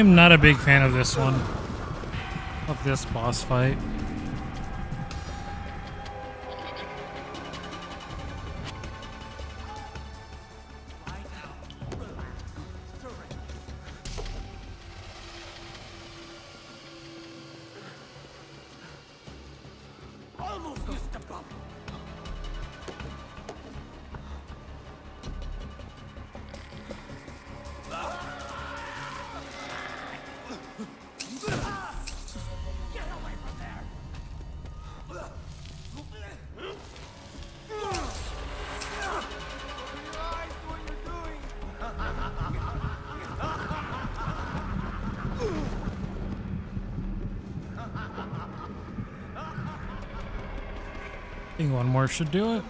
I'm not a big fan of this one. Of this boss fight. One more should do it.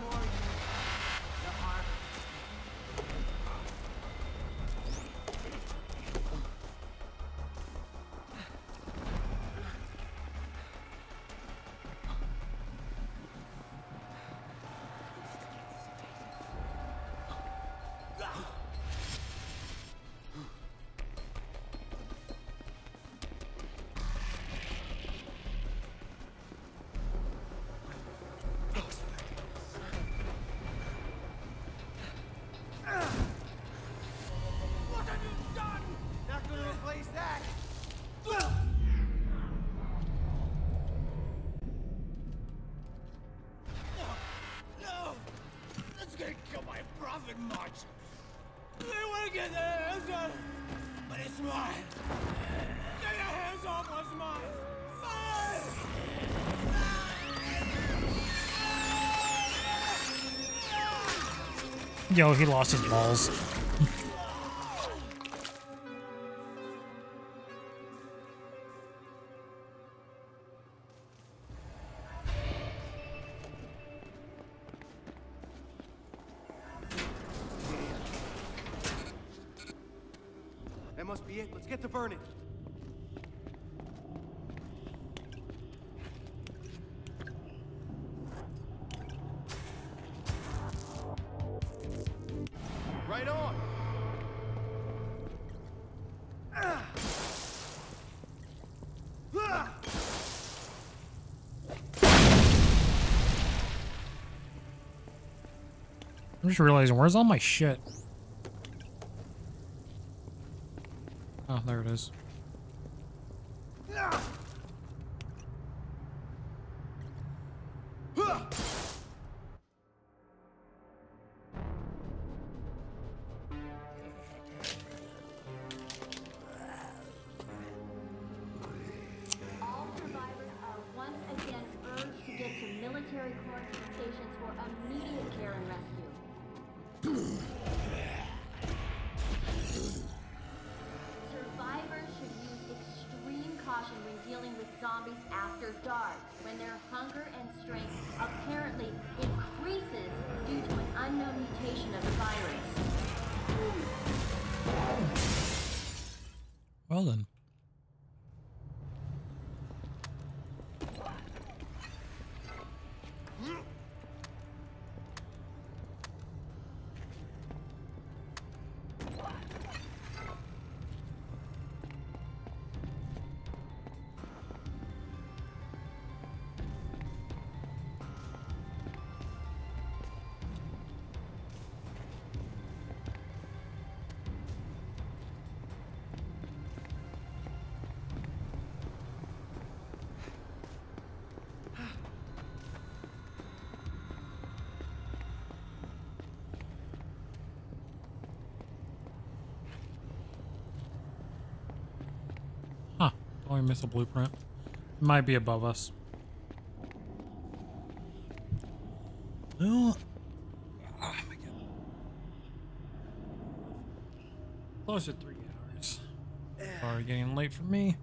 Mine. Get your hands off what's. Mine! Yo, he lost his balls. I'm just realizing, where's all my shit? Oh, there it is. Oh, miss a blueprint. It Might be above us. Well, oh my god. Close to three hours. Sorry, getting late for me.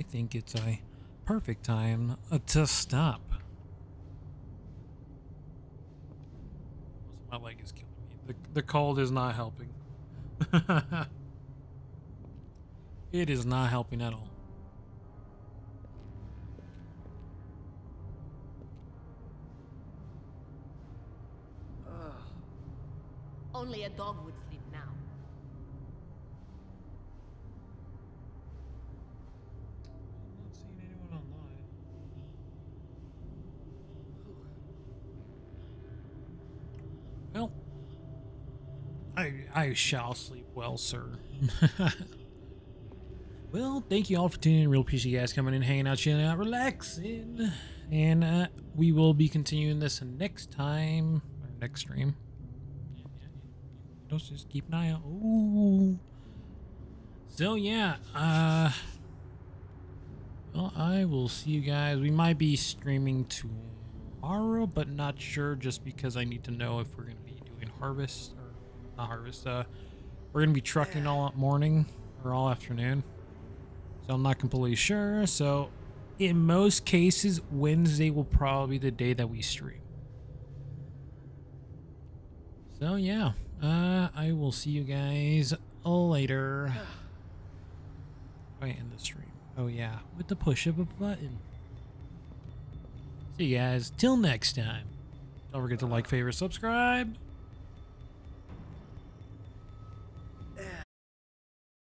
I think it's a perfect time uh, to stop. My leg is killing me. The, the cold is not helping. It is not helping at all. Only a dog would sleep now. I'm not seeing anyone online. Well, I I shall sleep well, sir. well, thank you all for tuning in. Real appreciate you guys coming in, hanging out, chilling out, relaxing. And uh, we will be continuing this next time, or next stream. Don't just keep an eye out. Ooh. So yeah, uh, well, I will see you guys. We might be streaming tomorrow, but not sure just because I need to know if we're going to be doing harvest or not harvest. Uh, we're going to be trucking all morning or all afternoon. So I'm not completely sure. So in most cases, Wednesday will probably be the day that we stream. So yeah, uh, I will see you guys later. I end the stream. Oh yeah, with the push of a button. See you guys. Till next time. Don't forget to like, favorite, subscribe.